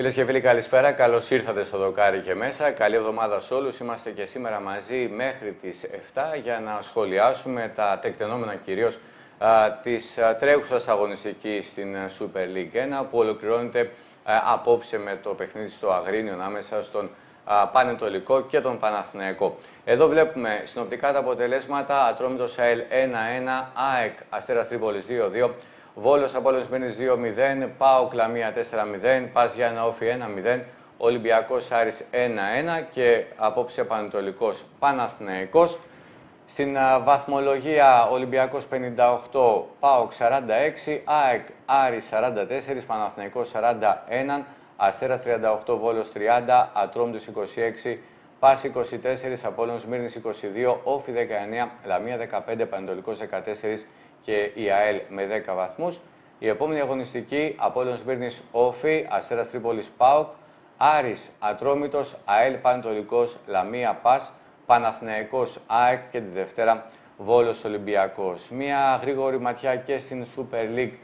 Φίλες και φίλοι, καλησπέρα. Καλώς ήρθατε στο δοκάρι και μέσα. Καλή εβδομάδα σε όλους. Είμαστε και σήμερα μαζί μέχρι τις 7 για να σχολιάσουμε τα τεκτενόμενα κυρίως της τρέχουσας αγωνιστικής στην Super League 1 που ολοκληρώνεται απόψε με το παιχνίδι στο Αγρίνιο ανάμεσα στον Πανετολικό και τον Παναθηναϊκό. Εδώ βλέπουμε συνοπτικά τα αποτελέσματα. Ατρόμητος ΑΕΛ 1-1, ΑΕΚ Αστέρας Τρίπολης 2-2, Βόλος Απόλλωνας Μήνης 2-0, ΠΑΟ Κλαμία 4-0, Πας Γιάννα Όφη 1-0, Ολυμπιακός Άρης 1-1 και απόψε Πανετολικός Παναθηναϊκός. Στην βαθμολογία Ολυμπιακός 58, ΠΑΟΚ 46, ΑΕΚ Άρης 44, Παναθηναϊκός 41, Αστέρας 38, Βόλος 30, Ατρόμητος 26, Πάση 24, Απόλλωνος Μύρνης 22, Όφη 19, Λαμία 15, Πανετολικός 14 και η ΑΕΛ με 10 βαθμούς. Η επόμενη αγωνιστική, Απόλλωνος Μύρνης Όφη, Αστέρας Τρίπολης ΠΑΟΚ, Άρης Ατρόμητος, ΑΕΛ Πανετολικός, Λαμία Πας, Παναθηναϊκός ΑΕΚ και τη Δευτέρα Βόλος Ολυμπιακός. Μία γρήγορη ματιά και στην Super League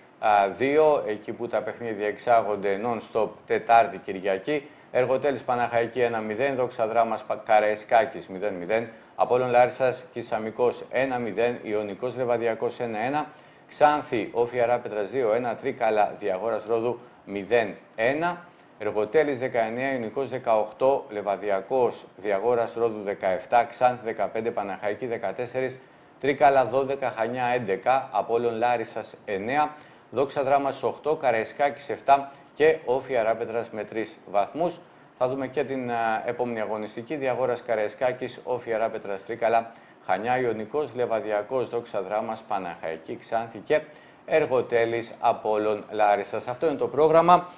2, εκεί που τα παιχνίδια διεξάγονται non-stop Τετάρτη Κυριακή. Εργοτέλης Παναχαϊκή 1-0, Δόξα Δράμας Καραϊσκάκης 0-0, Απόλλων Λάρισας Κισαμικός 1-0, Ιωνικός Λεβαδιακός 1-1, Ξάνθη Όφη Αράπετρας 2-1, Τρίκαλα Διαγόρας Ρόδου 0-1, Εργοτέλης 19, Ιωνικός 18, Λεβαδιακός Διαγόρας Ρόδου 17, Ξάνθη 15, Παναχαϊκή 14, Τρίκαλα 12, Χανιά 11, Απόλλων Λάρισας 9, Δόξα Δράμας 8, Καραϊσκάκης 7 και Όφη Αράπετρας με 3 βαθμούς. Θα δούμε και την επόμενη αγωνιστική. Διαγόρας Καραϊσκάκης, Όφη Αράπετρας Τρίκαλα, Χανιά Ιωνικός, Λεβαδιακός, Δόξα Δράμας, Παναχαϊκή, Ξάνθη και Εργοτέλης Απόλλων Λάρισας. Αυτό είναι το πρόγραμμα.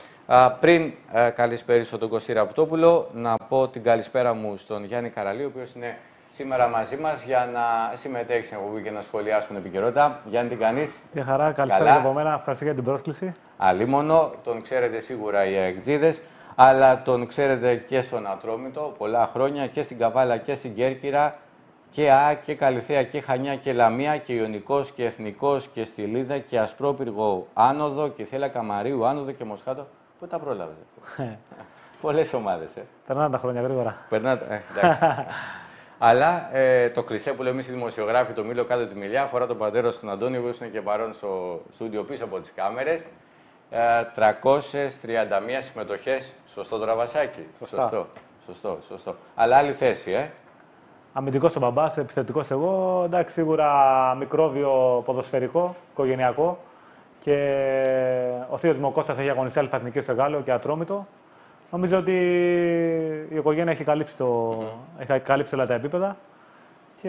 πριν καλησπέρισω τον Κωστή Ραπτόπουλο, να πω την καλησπέρα μου στον Γιάννη Καραλή, ο οποίος είναι σήμερα μαζί μας για να συμμετέχει στην εκπομπή και να σχολιάσουμε την επικαιρότητα. Γιάννη, τι κάνεις; Γεια χαρά, καλησπέρα από μένα. Ευχαριστώ για την πρόσκληση. Αλίμονο, τον ξέρετε σίγουρα οι αεκτζίδε, αλλά τον ξέρετε και στον Ατρόμητο πολλά χρόνια και στην Καβάλα και στην Κέρκυρα και Α και Καλυθέα και Χανιά και Λαμία και Ιωνικός και Εθνικός και Στυλίδα και Ασπρόπυργο Άνοδο και Θέλα Καμαρίου Άνοδο και Μοσχάτο. Πού τα πρόλαβες. Πολλές ομάδες. Ε. Περνάνε τα χρόνια γρήγορα. Περνάνε. Ε, εντάξει. Αλλά ε, το κλεισέ που λέμε εμεί οι δημοσιογράφοι, το μήλο κάτω τη μιλιά, αφορά τον πατέρα στον Αντώνιο, που είναι και παρόν στο στούντιο πίσω από τις κάμερες. Ε, 331 συμμετοχές. Σωστό τραβασάκι. Σωστό. Σωστό, σωστό. Αλλά άλλη θέση, ε. Αμυντικός ο μπαμπάς, επιθετικός εγώ. Εντάξει, σίγουρα μικρόβιο ποδοσφαιρικό, οικογενειακό. Και ο θείος μου ο Κώστας έχει αγωνιστεί αλφαθνική στο Γάλλο και ατρόμητο. Νομίζω ότι η οικογένεια έχει καλύψει, το... mm-hmm. έχει καλύψει όλα τα επίπεδα και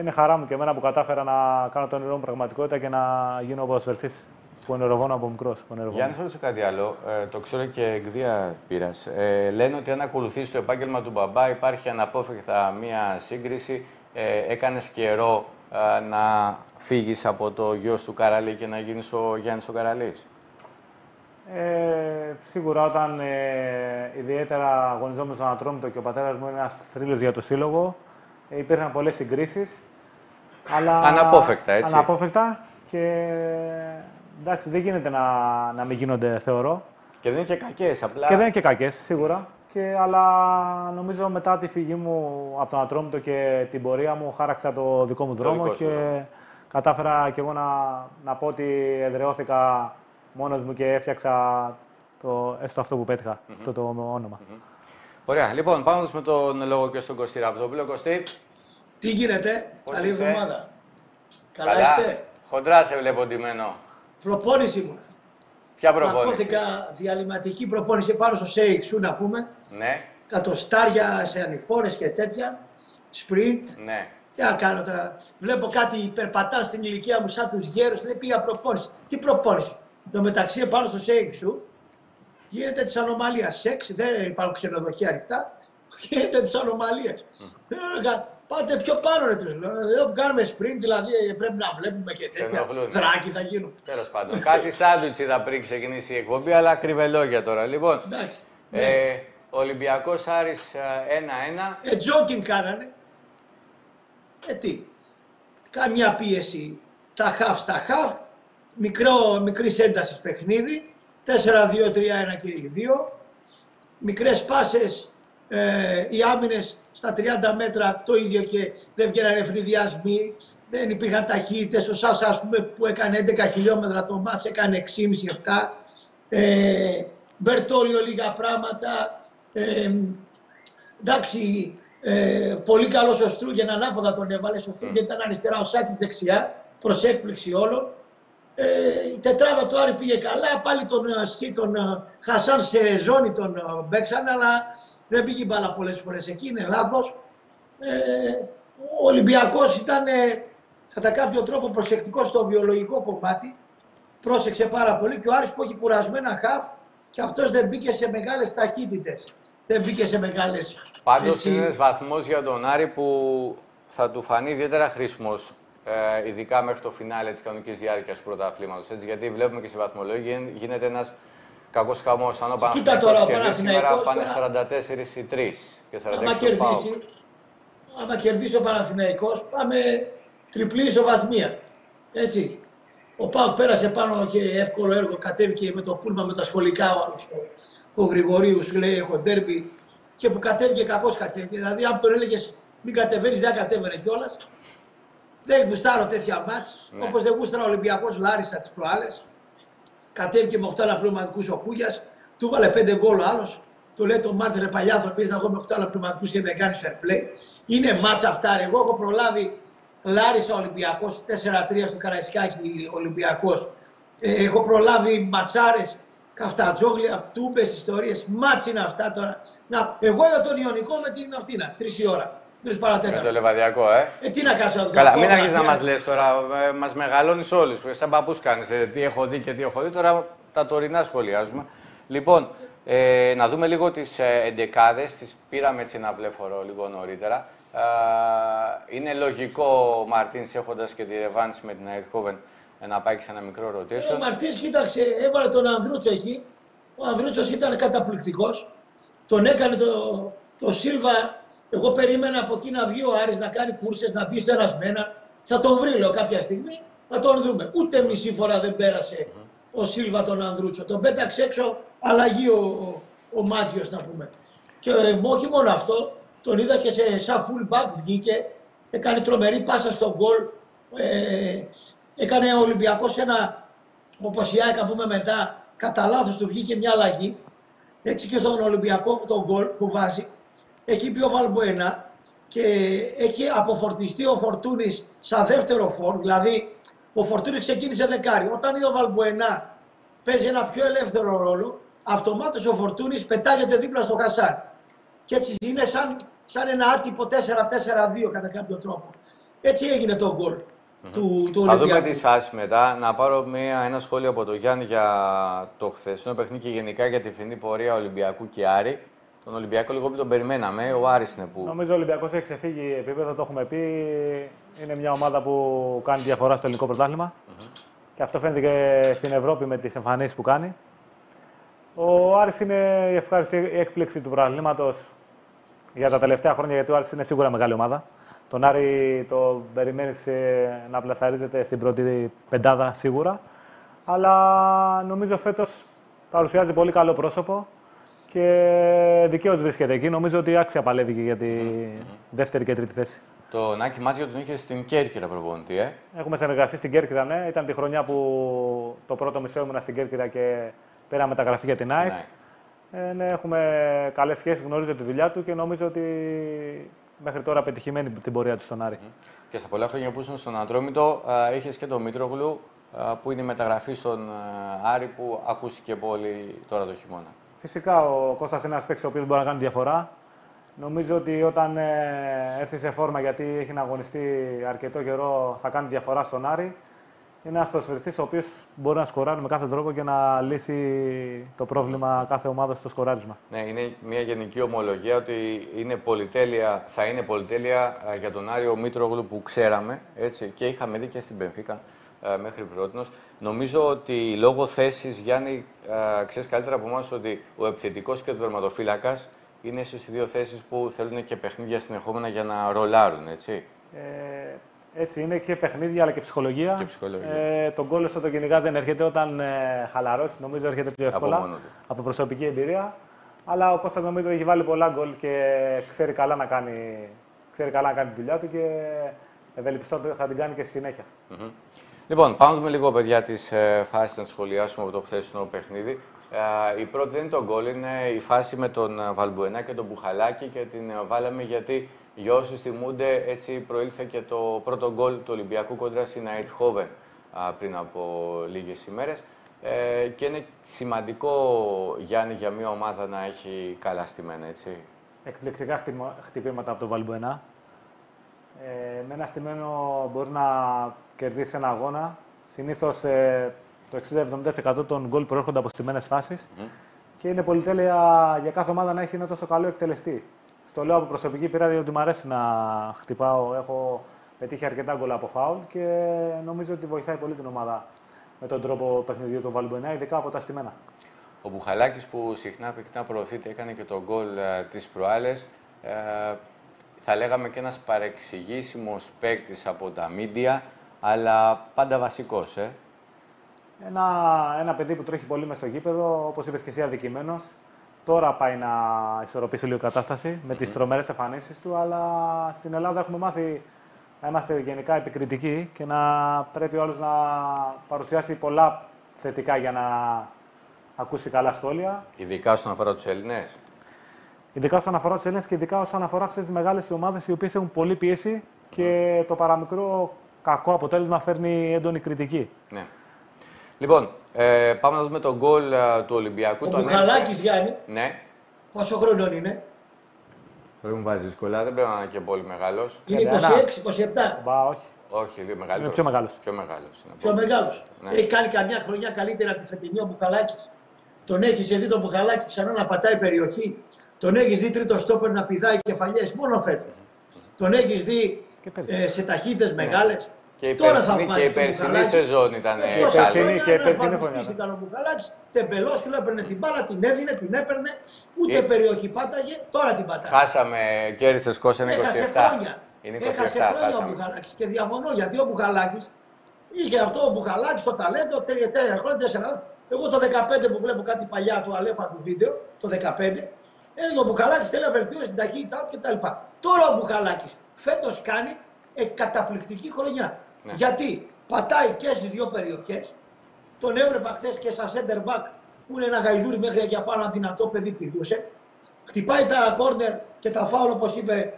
είναι χαρά μου και εμένα που κατάφερα να κάνω το όνειρό μου πραγματικότητα και να γίνω ποδοσφαιριστής που ενεργοβώνω από μικρός. Γιάννης, ρωτήσω κάτι άλλο. Ε, το ξέρω και εκδία πείρας. Ε, λένε ότι αν ακολουθεί το επάγγελμα του μπαμπά, υπάρχει αναπόφευκτα μία σύγκριση. Ε, Έκανες καιρό ε, να φύγεις από το γιος του Καραλή και να γίνεις ο Γιάννης ο Καραλής; Ε, σίγουρα όταν ε, ιδιαίτερα αγωνιζόμουν στον Ατρόμητο και ο πατέρας μου είναι ένας θρύλος για το σύλλογο, ε, υπήρχαν πολλές συγκρίσεις. Αλλά... Αναπόφευκτα, έτσι. Αναπόφευκτα και εντάξει, δεν γίνεται να, να μην γίνονται, θεωρώ. Και δεν είναι και κακές, απλά. Και δεν είναι και κακές, σίγουρα. Και, αλλά νομίζω μετά τη φυγή μου από τον Ατρόμητο και την πορεία μου, χάραξα το δικό μου δρόμο και κατάφερα και εγώ να, να πω ότι εδραιώθηκα μόνος μου και έφτιαξα το, έστω αυτό που πέτυχα, αυτό το όνομα. Ωραία. Λοιπόν, πάμε με τον λόγο και στον Κωστή Ραπτόπουλο. Κωστή. Τι γίνεται, καλή εβδομάδα. Καλά, Καλά είστε; Χοντρά σε βλέπω ντυμένο. Προπόνηση μου. Ποια προπόνηση; Μακώθηκα διαλυματική προπόνηση πάνω στο ΣΕΙΚ σου να πούμε. Ναι. Κατοστάρια σε ανηφόρες και τέτοια. Σπριντ. Ναι. Τι να κάνω τώρα. Βλέπω κάτι περπατά στην ηλικία μου σαν τους γέρους. Δεν πήγα προπόνηση. Τι προπόνηση; Το μεταξύ επάνω στο σέικ σου γίνεται της ανομαλίας. Σεξ, δεν υπάρχουν ξενοδοχεία ανοιχτά. Γίνεται της ανομαλίας. Mm. Πάτε πιο πάνω ρε τους λέω. Εδώ που κάνουμε sprint δηλαδή πρέπει να βλέπουμε και τέτοια δράκι θα γίνουν. Τέλος πάντων. Κάτι σάντουιτς είδα πριν ξεκινήσει η εκπομπή, αλλά κρυβελόγια τώρα. Λοιπόν, Εντάξει, ε, ναι. Ολυμπιακός Άρης 1-1. Ε, τζόκινγκ κάνανε. Ε, τι. Καμιά πίεση. Τα χαφ στα χαφ μικρό, μικρής έντασης παιχνίδι, 4-2-3-1 και οι δύο. Μικρές πάσες, ε, οι άμυνες στα 30 μέτρα το ίδιο και δεν βγαίνανε ευνηδιασμοί, δεν υπήρχαν ταχύτητες. Ο Σάσα ας πούμε, που έκανε 11 χιλιόμετρα το μάτς έκανε 6,5-7. Ε, Μπερτόλιο λίγα πράγματα. Ε, εντάξει, ε, πολύ καλός ο Στρούγεν, ανάποδα τον έβαλε. Ο Στρούγεν ήταν αριστερά, ο Σάκης δεξιά, προς έκπληξη όλων. Ε, η τετράδα του Άρη πήγε καλά, πάλι τον, ε, τον ε, Χασάν σε ζώνη τον ε, μπέξαν, αλλά δεν πήγε μπάλα πολλές φορές εκεί, είναι λάθος. Ε, ο Ολυμπιακός ήταν κατά κάποιο τρόπο προσεκτικός στο βιολογικό κομμάτι, πρόσεξε πάρα πολύ και ο Άρης που έχει κουρασμένα χαφ και αυτός δεν μπήκε σε μεγάλες ταχύτητες, δεν μπήκε σε μεγάλες... Πάντως είναι ένας βαθμός για τον Άρη που θα του φανεί ιδιαίτερα χρήσιμος ε, ειδικά μέχρι το φινάλε της κανονικής διάρκειας του πρωταθλήματος. Γιατί βλέπουμε και στη βαθμολόγια γίνεται ένας κακό χαμός. Αν ο Παναθηναϊκός κερδίσει σήμερα πάνε 44 ή 3 και 46 άμα κερδίσει, άμα κερδίσει ο Παναθηναϊκός πάμε τριπλή ισοβαθμία. Έτσι. Ο Πάουκ πέρασε πάνω και εύκολο έργο, κατέβηκε με το πούλμα με τα σχολικά ο άλλος, ο, ο Γρηγορίου, σου λέει έχω τέρμπι και που κατέβηκε κακώς κατέβηκε. Δηλαδή αν τον έλεγες μην κατεβαίνεις, δεν κατέβαινε κιόλας. Δεν γουστάρω τέτοια μάτς, ναι. όπως δεν γούσταρα ο Ολυμπιακός Λάρισα τις προάλλες. Κατέβηκε με 8 αναπληρωματικούς ο Κούγιας, του 'βαλε 5 γκολ ο άλλος. Του λέει του Μαρτίνς ρε παλιάνθρωπε, ήρθα εγώ με 8 αναπληρωματικούς και δεν κάνει fair play. Είναι μάτσα αυτά ρε. Εγώ έχω προλάβει Λάρισα Ολυμπιακός, 4-3 στο Καραϊσκάκι Ολυμπιακός. Ε, έχω προλάβει ματσάρες, καφτατζόγλια, τούμπε, ιστορίες. Μάτς είναι αυτά τώρα. Να, εγώ είδα τον Ιωνικό με την αυτήνα, τρεις η ώρα. Με το λεβαδιακό, ε. ε τι να κάτσω εδώ. Καλά, μην αρχίσεις να μας λες τώρα. Ε, μας μεγαλώνεις όλους. Σαν παππούς κάνεις. Ε, τι έχω δει και τι έχω δει. Τώρα τα τωρινά σχολιάζουμε. Λοιπόν, ε, να δούμε λίγο τις ε, εντεκάδες. Τις πήραμε έτσι ένα βλέφωρο λίγο νωρίτερα. Ε, είναι λογικό ο Μαρτίνς έχοντας και τη ρευάνση με την Αιτχόβεν να πάει σε ένα μικρό ρωτήσιο. Ο Μαρτίνς, κοίταξε, έβαλε τον Ανδρούτσο εκεί. Ο Ανδρούτσος ήταν καταπληκτικός. Τον έκανε το, το Σίλβα εγώ περίμενα από εκεί να βγει ο Άρης να κάνει κούρσες, να μπει στο ένα Θα τον βρει, λέω, κάποια στιγμή, θα τον δούμε. Ούτε μισή φορά δεν πέρασε ο Σίλβα τον Ανδρούτσο. Τον πέταξε έξω, αλλαγή ο, ο, Μάτιος, να πούμε. Και ε, όχι μόνο αυτό, τον είδα και σε σαν full back βγήκε, έκανε τρομερή πάσα στον γκολ. Ε, έκανε ο Ολυμπιακός ένα, όπως η Άικα πούμε μετά, κατά λάθος του βγήκε μια αλλαγή. Έτσι και στον Ολυμπιακό τον γκολ που βάζει, έχει πει ο Βαλμποένα και έχει αποφορτιστεί ο Φορτούνης σαν δεύτερο φόρ, δηλαδή ο Φορτούνης ξεκίνησε δεκάρι. Όταν είδε ο Βαλμποένα παίζει ένα πιο ελεύθερο ρόλο, αυτομάτως ο Φορτούνης πετάγεται δίπλα στο Χασάν. Και έτσι είναι σαν, σαν ένα άτυπο 4-4-2 κατά κάποιο τρόπο. Έτσι έγινε το γκολ. Mm-hmm. Του, του Θα δούμε τις φάση μετά. Να πάρω μια, ένα σχόλιο από τον Γιάννη για το χθεσινό παιχνίδι και γενικά για τη φινή πορεία Ολυμπιακού και Άρη. Τον Ολυμπιακό λίγο που τον περιμέναμε. Ο Άρης είναι που. Νομίζω ο Ολυμπιακός έχει ξεφύγει επίπεδο, το έχουμε πει. Είναι μια ομάδα που κάνει διαφορά στο ελληνικό πρωτάθλημα. Mm-hmm. Και αυτό φαίνεται και στην Ευρώπη με τις εμφανίσεις που κάνει. Ο Άρης είναι η ευχάριστη έκπληξη του πρωταθλήματος για τα τελευταία χρόνια, γιατί ο Άρης είναι σίγουρα μεγάλη ομάδα. Τον Άρη το περιμένεις ε, να πλασαρίζεται στην πρώτη πεντάδα σίγουρα. Αλλά νομίζω φέτος παρουσιάζει πολύ καλό πρόσωπο και δικαίως βρίσκεται εκεί. Νομίζω ότι άξια παλεύει και για τη δεύτερη και τρίτη θέση. Το Νάκη Μάτζιο τον είχε στην Κέρκυρα προπονητή, ε. Έχουμε συνεργαστεί στην Κέρκυρα, ναι. Ήταν τη χρονιά που το πρώτο μισό ήμουν στην Κέρκυρα και πήρα μεταγραφή για την ΑΕΚ. Ε, ναι, έχουμε καλές σχέσεις, γνωρίζω τη δουλειά του και νομίζω ότι μέχρι τώρα πετυχημένη την πορεία του στον Άρη. Και στα πολλά χρόνια που ήσουν στον Ατρόμητο, είχες και τον Μήτρογλου, που είναι η μεταγραφή στον Άρη που ακούστηκε πολύ τώρα το χειμώνα. Φυσικά ο Κώστας είναι ένας παίκτης ο οποίος μπορεί να κάνει διαφορά. Νομίζω ότι όταν ε, έρθει σε φόρμα γιατί έχει να αγωνιστεί αρκετό καιρό θα κάνει διαφορά στον Άρη. Είναι ένας προσφερειστή ο οποίος μπορεί να σκοράρει με κάθε τρόπο και να λύσει το πρόβλημα κάθε ομάδα στο σκοράρισμα. Ναι, είναι μια γενική ομολογία ότι είναι πολυτέλεια, θα είναι πολυτέλεια ε, για τον Άριο Μήτρογλου που ξέραμε έτσι, και είχαμε δει και στην Πενφύκα ε, μέχρι πρώτη. Νομίζω ότι λόγω θέσης, Γιάννη, ε, ξέρεις καλύτερα από εμάς ότι ο επιθετικός και ο δερματοφύλακας είναι στι δύο θέσεις που θέλουν και παιχνίδια συνεχόμενα για να ρολάρουν, έτσι. Ε, Έτσι είναι και παιχνίδια αλλά και ψυχολογία. Και ψυχολογία. Ε, τον κόλλο στο το κυνηγά δεν έρχεται όταν ε, χαλαρώσει. Νομίζω έρχεται πιο εύκολα Από μόνος του. από προσωπική εμπειρία. Αλλά ο Κώστας νομίζω έχει βάλει πολλά γκολ και ξέρει καλά να κάνει, ξέρει καλά να κάνει τη δουλειά του και ευελπιστώ ότι θα την κάνει και στη συνέχεια. Μμμ. Λοιπόν, πάμε να δούμε λίγο, παιδιά, τις ε, φάσεις να τις σχολιάσουμε από το χθεσινό παιχνίδι. Ε, η πρώτη δεν είναι το γκολ, είναι η φάση με τον ε, Βαλμπουενά και τον Μπουχαλάκη και την ε, βάλαμε γιατί για όσους θυμούνται, έτσι προήλθε και το πρώτο γκολ του Ολυμπιακού κόντρα στην Αιτχόβεν πριν από λίγες ημέρες. Ε, και είναι σημαντικό, Γιάννη, για μια ομάδα να έχει καλά στημένα, έτσι. Εκπληκτικά χτυμα- χτυπήματα από τον Βαλμπουενά. Ε, με ένα στημένο μπορείς να κερδίσει ένα αγώνα. Συνήθως ε, το 60-70% των γκολ προέρχονται από στιμένε φάσεις. Και είναι πολυτέλεια για κάθε ομάδα να έχει ένα τόσο καλό εκτελεστή. Στο λέω από προσωπική πειρά διότι μου αρέσει να χτυπάω. Έχω πετύχει αρκετά γκολ από φάουλ και νομίζω ότι βοηθάει πολύ την ομάδα με τον τρόπο παιχνιδιού του Βαλμπουενά, ειδικά από τα στημένα. Ο Μπουχαλάκης που συχνά πυκνά προωθείται έκανε και τον γκολ ε, τις προάλλες. Ε, θα λέγαμε και ένας παρεξηγήσιμος παίκτης από τα μίντια, αλλά πάντα βασικός, ε. Ένα, ένα παιδί που τρέχει πολύ μες στο γήπεδο, όπως είπες και εσύ, αδικημένος. Τώρα πάει να ισορροπήσει λίγο κατάσταση με τις τρομερές εμφανίσεις του, αλλά στην Ελλάδα έχουμε μάθει να είμαστε γενικά επικριτικοί και να πρέπει ο άλλος να παρουσιάσει πολλά θετικά για να ακούσει καλά σχόλια. Ειδικά όσον αφορά τους Έλληνες. Ειδικά όσον αφορά τους Έλληνες και ειδικά όσον αφορά αυτές τις μεγάλες ομάδες οι οποίες έχουν πολύ πίεση και το παραμικρό κακό αποτέλεσμα φέρνει έντονη κριτική. Ναι. Λοιπόν, ε, πάμε να δούμε τον γκολ ε, του Ολυμπιακού. Ο τον Μπουχαλάκης, έριξε. Γιάννη, Ναι. πόσο χρόνο είναι; Δεν μου βάζεις δύσκολα, δεν πρέπει να είναι και πολύ μεγάλος. Είναι 31. 26-27. Μπα, όχι. Όχι, λίγο μεγαλύτερος. πιο μεγάλος. Πιο μεγάλος. είναι. Πιο μεγάλος. Ναι. Έχει κάνει καμιά χρονιά καλύτερα από τη φετινή ο Μπουχαλάκης. Τον έχεις δει τον Μπουχαλάκη ξανά να πατάει περιοχή. Τον έχεις δει τρίτο στόπερ να πηδάει κεφαλιές μόνο φέτος. Τον έχεις δει Και πέρυσι. Ε, σε ταχύτητες μεγάλες. Και η περσινή, και η περσινή σεζόν ήταν ε, Εκτός καλή. χρόνια, Περσινή και ένας περσινή βαθμιστής χρονιά. ήταν ο Μπουχαλάκης, τεμπελόσκυλο, έπαιρνε την μπάλα, την έδινε, την έπαιρνε, ούτε Ε. περιοχή πάταγε, τώρα την πατάει. Χάσαμε, κέρδισε σκόρ, είναι 27. Έχασε χρόνια. Είναι 27, Έχασε χρόνια ο χάσαμε. Μπουχαλάκης και διαφωνώ γιατί ο Μπουχαλάκης είχε αυτό ο Μπουχαλάκης το ταλέντο, τρία τέσσερα χρόνια, τέσσερα. Εγώ το 15 που βλέπω κάτι παλιά του Αλέφα του βίντεο, το 15, έλεγε ο Μπουχαλάκης θέλει να βελτιώσει την ταχύτητά του κτλ. Τώρα ο Μπουχαλάκης φέτος κάνει ε, καταπληκτική χρονιά. Ναι. Γιατί πατάει και στις δύο περιοχές, τον έβλεπα χθες και σαν center back που είναι ένα γαϊδούρι μέχρι εκεί πάνω, ένα δυνατό παιδί πηδούσε. Χτυπάει τα κόρνερ και τα φάουλ όπως είπε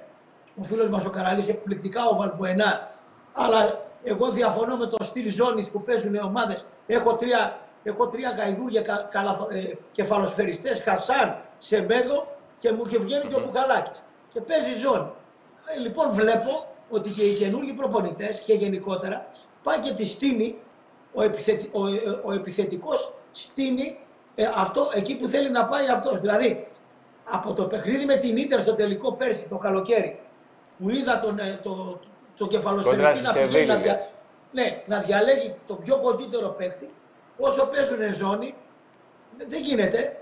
ο φίλος μας ο Καραλής, εκπληκτικά ο Βαλπουενά. Αλλά εγώ διαφωνώ με το στυλ ζώνης που παίζουν οι ομάδες. Έχω τρία, έχω τρία γαϊδούρια κα, καλα, ε, κεφαλοσφαιριστές, Χασάν, Σεμπέδο και μου και βγαίνει και ο Μπουχαλάκης. Και παίζει ζώνη. Ε, λοιπόν βλέπω ότι και οι καινούργιοι προπονητές και γενικότερα πάει και τη στείνει ο, επιθετι, ο, ε, ο επιθετικός στείνει ε, αυτό εκεί που θέλει να πάει αυτός. Δηλαδή, από το παιχνίδι με την Ίντερ στο τελικό πέρσι το καλοκαίρι, που είδα τον, ε, το, το, το κεφαλοσφαιριστή Κόντρα να στη πηγαίνει να, Σεβίλη, δια, ναι, να διαλέγει το πιο κοντύτερο παίκτη, όσο παίζουν ζώνη, δεν γίνεται.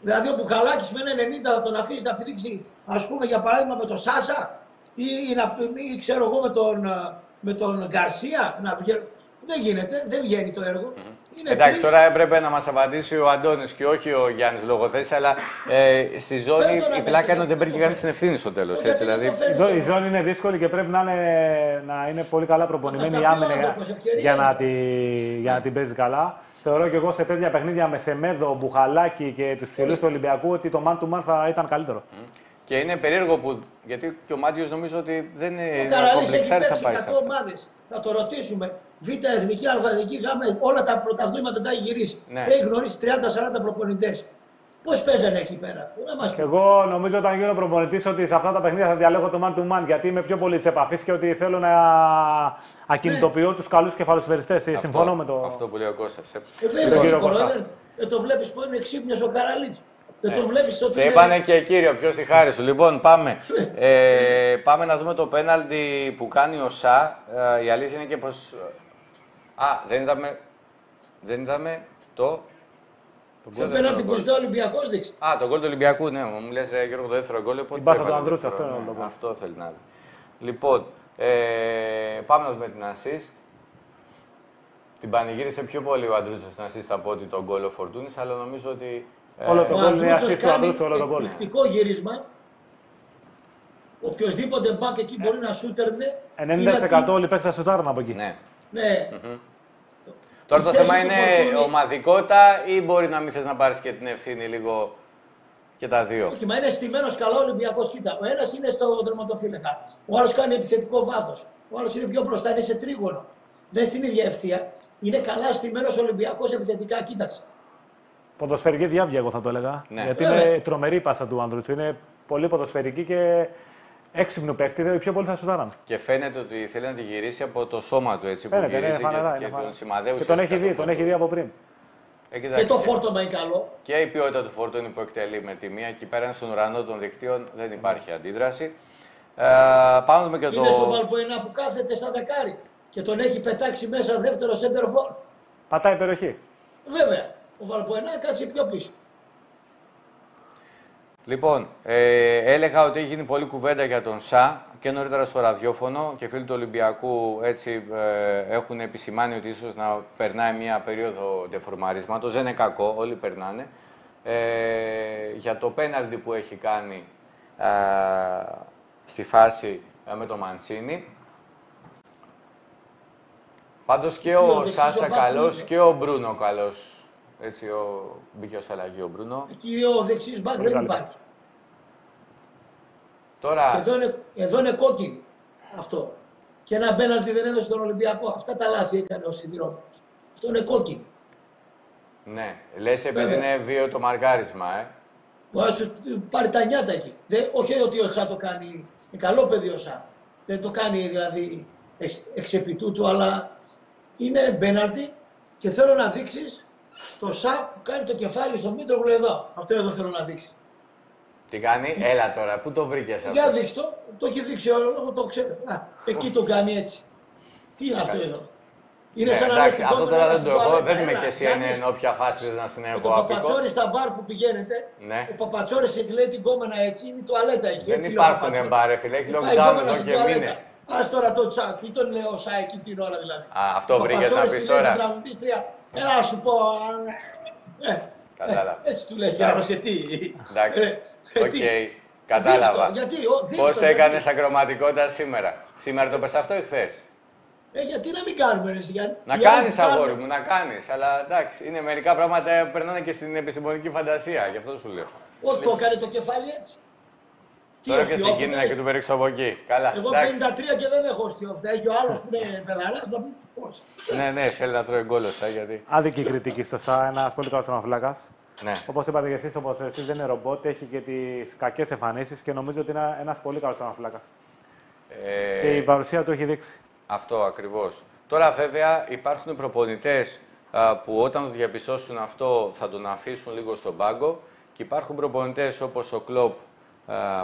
Δηλαδή ο Μπουχαλάκης με ένα 90 θα τον αφήσει να πηδήξει, ας πούμε για παράδειγμα με τον Σάσα ή, ή, να- ή ξέρω εγώ με τον, ε, με τον Γκαρσία. Να βγει... Δεν γίνεται, δεν βγαίνει το έργο. Είναι Εντάξει, τρεις. τώρα έπρεπε να μας απαντήσει ο Αντώνης και όχι ο Γιάννης Λογοθέση, αλλά ε, στη ζώνη Φέρ' το να η με πλάκα το είναι ότι δεν παίρνει το κανείς φέρ' την ευθύνη στο τέλος. Γιατί Έτσι, δεν το δηλαδή. φέρνει Η, ζω- το- η ζώνη είναι δύσκολη και πρέπει να είναι, να είναι πολύ καλά προπονημένη η Να στα πει ο άμυνα για, άνθρωπος, ευκαιρία για, να είναι. τη, για να την παίζει καλά. Θεωρώ και εγώ σε τέτοια παιχνίδια με Σεμέδο, Μπουχαλάκη και τους ψηλού του Ολυμπιακού ότι το man to man θα ήταν καλύτερο. Και είναι περίεργο που. Γιατί και ο Μάτζιος νομίζω ότι δεν Ο είναι Καραλής έχει κομπλεξάρι θα παίξει πάει σε 100 αυτά. ομάδες. Θα το ρωτήσουμε. Β' εθνική, α εθνική, γ' όλα τα πρωταθλήματα τα έχει γυρίσει. Ναι. Έχει γνωρίσει 30-40 προπονητές. Πώς παίζανε εκεί πέρα; Να μας πει. Εγώ νομίζω όταν γίνω προπονητής ότι σε αυτά τα παιχνίδια θα διαλέγω το man to man γιατί είμαι πιο πολύ της επαφής και ότι θέλω να ακινητοποιώ Ναι. τους καλούς κεφαλοσφαιριστέ. Συμφωνώ με το. Αυτό που λέει ο Κώστας. ε. Ε, τον βέβαια, κύριο Νικόλα, Κώστα. δεν- Δεν το βλέπεις που είναι ξύπνιος ο Καραλής. Δεν Ναι. το βλέπεις στο Σε τι είπανε λέει. και κύριο, ποιος τη χάρη σου. Λοιπόν, πάμε. Ε, πάμε να δούμε το πέναλτι που κάνει ο Σα. Ε, η αλήθεια είναι και πω. Α, δεν είδαμε. Δεν είδαμε το. Το Ποιο πέναλτι δεύτερο που γκολ; ζητά ο Ολυμπιακός δείξει. Α, το γκολ του Ολυμπιακού, ναι, μου λε Γιώργο το δεύτερο γκολ. οπότε Η μπάσα πρέπει του να Ανδρούτσου, δεύτερο, αυτό είναι ναι, το γκολ. Αυτό θέλει να δει. Λοιπόν, Ε, πάμε να δούμε την assist. Την πανηγύρισε πιο πολύ ο Αντρούτσο στην assist από ότι τον γκολ ο Φορτούνη, αλλά νομίζω ότι. Ε, όλο το γκολ είναι assist του Αντρούτσος όλο το γκολ. Εκπληκτικό γύρισμα. Οποιοδήποτε μπακ εκεί μπορεί να σούτερνε. 90% όλοι παίξαν σουτάρουν από εκεί. Ναι. Ναι. Τώρα το Η θέση θέμα του είναι Φορτούνη- ομαδικότητα ή μπορεί να μην θες να πάρεις και την ευθύνη λίγο και τα δύο; Όχι, μα είναι στημένος καλά ο Ολυμπιακό. Κοίτα, ο ένας είναι στο τερματοφύλακα. Ο άλλος κάνει επιθετικό βάθος. Ο άλλος είναι πιο μπροστά, είναι σε τρίγωνο. Δεν στην ίδια ευθεία. Είναι καλά στημένος Ολυμπιακός επιθετικά. Κοίταξε. Ποδοσφαιρική διάβγεια, εγώ θα το έλεγα. Ναι. Γιατί Βέβαια. είναι τρομερή η πάσα του Ανδρούτσου. Είναι πολύ ποδοσφαιρική και έξυπνου παίκτη. Δηλαδή πιο πολύ θα σουτάραν. Και φαίνεται ότι θέλει να τη γυρίσει από το σώμα του έτσι Φαίνεται, που ναι, γυρίζει φανερά, και, είναι και φανερά. τον σημαδεύει. Και τον έχει ουσιαστικά δει, το τον έχει δει από πριν. Ε, Και κοιτάξτε, το φόρτωμα είναι καλό. Και η ποιότητα του φορτώνει που εκτελεί με τη μία εκεί πέρα στον ουρανό των δικτύων δεν υπάρχει αντίδραση. Ε, πάμε να δούμε και Είναι στο το. Βαλποενά που κάθεται σαν δεκάρι και τον έχει πετάξει μέσα δεύτερο center for. Πατάει περιοχή. Βέβαια, ο Βαλποενά κάτσε πιο πίσω. Λοιπόν, ε, έλεγα ότι έχει γίνει πολλή κουβέντα για τον ΣΑ και νωρίτερα στο ραδιόφωνο και φίλοι του Ολυμπιακού έτσι ε, έχουν επισημάνει ότι ίσως να περνάει μια περίοδο δεφορμαρίσματος. Δεν είναι κακό, όλοι περνάνε. Ε, για το πέναλτι που έχει κάνει ε, στη φάση ε, με το Μαντσίνη. Πάντως και ο δεξής Σάσα ο Μπάκ καλός είναι. και ο Μπρούνο καλός. Έτσι, ο, μπήκε ως αλλαγή ο Μπρούνο. Εκεί ο δεξής μπακ Πολύ δεν καλή υπάρχει. παίκτης. Τώρα, Εδώ είναι, εδώ είναι κόκκινη αυτό. Και ένα πέναλτι δεν έδωσε στον Ολυμπιακό. Αυτά τα λάθη έκανε ο Σιδηρόπουλος. Αυτό είναι κόκκινη. Ναι, λες επειδή Βέβαια. είναι βίο το μαρκάρισμα, ε. Ο άλλος σου πάρει τα νιάτα εκεί. Δεν, όχι ότι ο Σα το κάνει. Είναι καλό παιδί ο Σα. Δεν το κάνει δηλαδή εξ, εξ επί τούτου, αλλά είναι μπέναλτι και θέλω να δείξεις το Σα που κάνει το κεφάλι στο Μήτρογλου εδώ. Αυτό εδώ θέλω να δείξει. Τι κάνει, έλα τώρα, πού το βρήκες αυτό; Για δείξτε το, το έχει δείξει όλο, εγώ το ξέρω. Α, εκεί το κάνει έτσι. Τι είναι αυτό εδώ; Είναι Ναι, σαν να εντάξει, λέει αυτό στην τώρα κόκκινα δεν το στην έχω, τουαλέτα. δεν είμαι Έλα, και εσύ Γιάννη, εν όποια φάση θες να στην Με έχω τον άπικο. Παπατσόρη στα μπαρ που πηγαίνετε, Ναι. ο Παπατσόρης εκεί λέει την κόμενα έτσι, είναι η τουαλέτα εκεί. Δεν έτσι λέει ο υπάρχουν Παπατσόρης. μπαρ, ρε φίλε, έχει Πάει lockdown κόμενα εδώ στην και τουαλέτα. μήνες. Ας τώρα το τσακ, τι τον λέω Σά εκεί την ώρα δηλαδή. Α, αυτό Ο βρήκες να Παπατσόρης πεις τη λέει τώρα. Την τραγουδίστρια, Έλα να σου πω. ε, ε, Κατάλαβα. ε, Έτσι του λέει και άρρωσε τι. Εντάξει, Ε, ε, οκ, τι. κατάλαβα. Δείξτε το, Γιατί, ο, δείξτε Πώς το, έκανες γιατί. ακροματικότητα σήμερα; Σήμερα το πες αυτό ή χθες; Ε, γιατί να μην κάνουμε ρε, εσύ, γιατί- Να οι άλλοι κάνεις κάνουν. αγόρι μου, να κάνεις. Αλλά εντάξει, είναι μερικά πράγματα που περνάνε και στην επιστημονική φαντασία, γι' αυτό σου λέω. Ό, το έκανε το κεφάλι έτσι. Τι Τώρα και στην οστιόφυτα κίνηνα έχει. και του πέριξω από εκεί. Καλά, Εγώ εντάξει. 53 και δεν έχω οστιόφυτα. Έχει ο άλλος που είναι παιδαράς να πει πώς. Ναι, ναι, θέλει να τρώει γκόλος, ε, γιατί. Άδικη κριτική στο ΣΑ, ένας πολύ καλός τερματοφύλακα. Ναι. Όπως είπατε και εσείς, όπως εσείς δεν είναι ρομπότ, έχει και τις κακές εμφανίσεις και νομίζω ότι είναι ένας πολύ καλός τερματοφύλακα. Ε, Και η παρουσία του έχει δείξει. Αυτό ακριβώς. Τώρα βέβαια υπάρχουν προπονητές α, που όταν το διαπιστώσουν αυτό θα τον αφήσουν λίγο στον πάγκο και υπάρχουν προπονητές όπως ο Κλόπ α,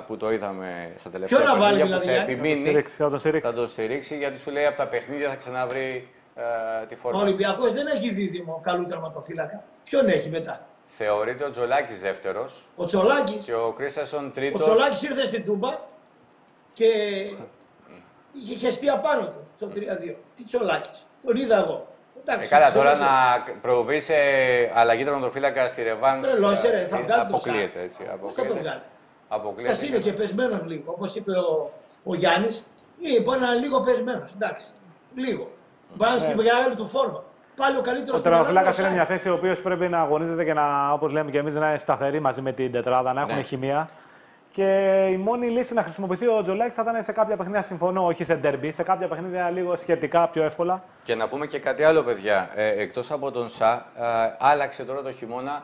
που το είδαμε στα τελευταία Ποιο να βάλει, παιχνίδια που δηλαδή, θα Γιάννη; Θα το επιμείνει, στηρίξει. Θα το στηρίξει. θα το στηρίξει γιατί σου λέει από τα παιχνίδια θα ξαναβρει α, τη Ο φόρμα. Ολυμπιακός δεν έχει δίδυμο καλού τερματοφύλακα. Ποιον έχει μετά; Θεωρείται ο Τζολάκης δεύτερος Ο Τσολάκης. και ο Κρίσασον Ο τρίτος. Τσολάκης ήρθε στην Τούμπα και είχε χεστεί απάνω του στο 3-2. Τι Τσολάκης. Τον είδα εγώ. Ε, Εντάξει, καλά, τώρα ξέρω να προβεί σε αλλαγή τερματοφύλακα στη Ρεβάνς Τρελός, ρε, θα ε, βγάλει το αποκλείεται. Σάκ. Έτσι, Πώς θα το αποκλείεται. βγάλει; Αποκλείεται. Ας είναι και πεσμένος λίγο, όπως είπε ο, ο Γιάννης. Είπε ένα λίγο πεσμένος. Εντάξει. Λίγο. Μπορεί να είναι στη μεγάλη του φόρμα. Πάλι ο καλύτερος Ο τερματοφύλακα είναι μια θέση ο οποίος πρέπει να αγωνίζεται και να, όπως λέμε και εμείς, να είναι σταθερή μαζί με την τετράδα, να έχουν Ναι. χημεία. Και η μόνη λύση να χρησιμοποιηθεί ο Τζολάκης θα ήταν σε κάποια παιχνίδια, συμφωνώ, όχι σε ντερμπι, σε κάποια παιχνίδια λίγο σχετικά πιο εύκολα. Και να πούμε και κάτι άλλο, παιδιά. Ε, Εκτός από τον ΣΑ, ε, άλλαξε τώρα το χειμώνα, ε,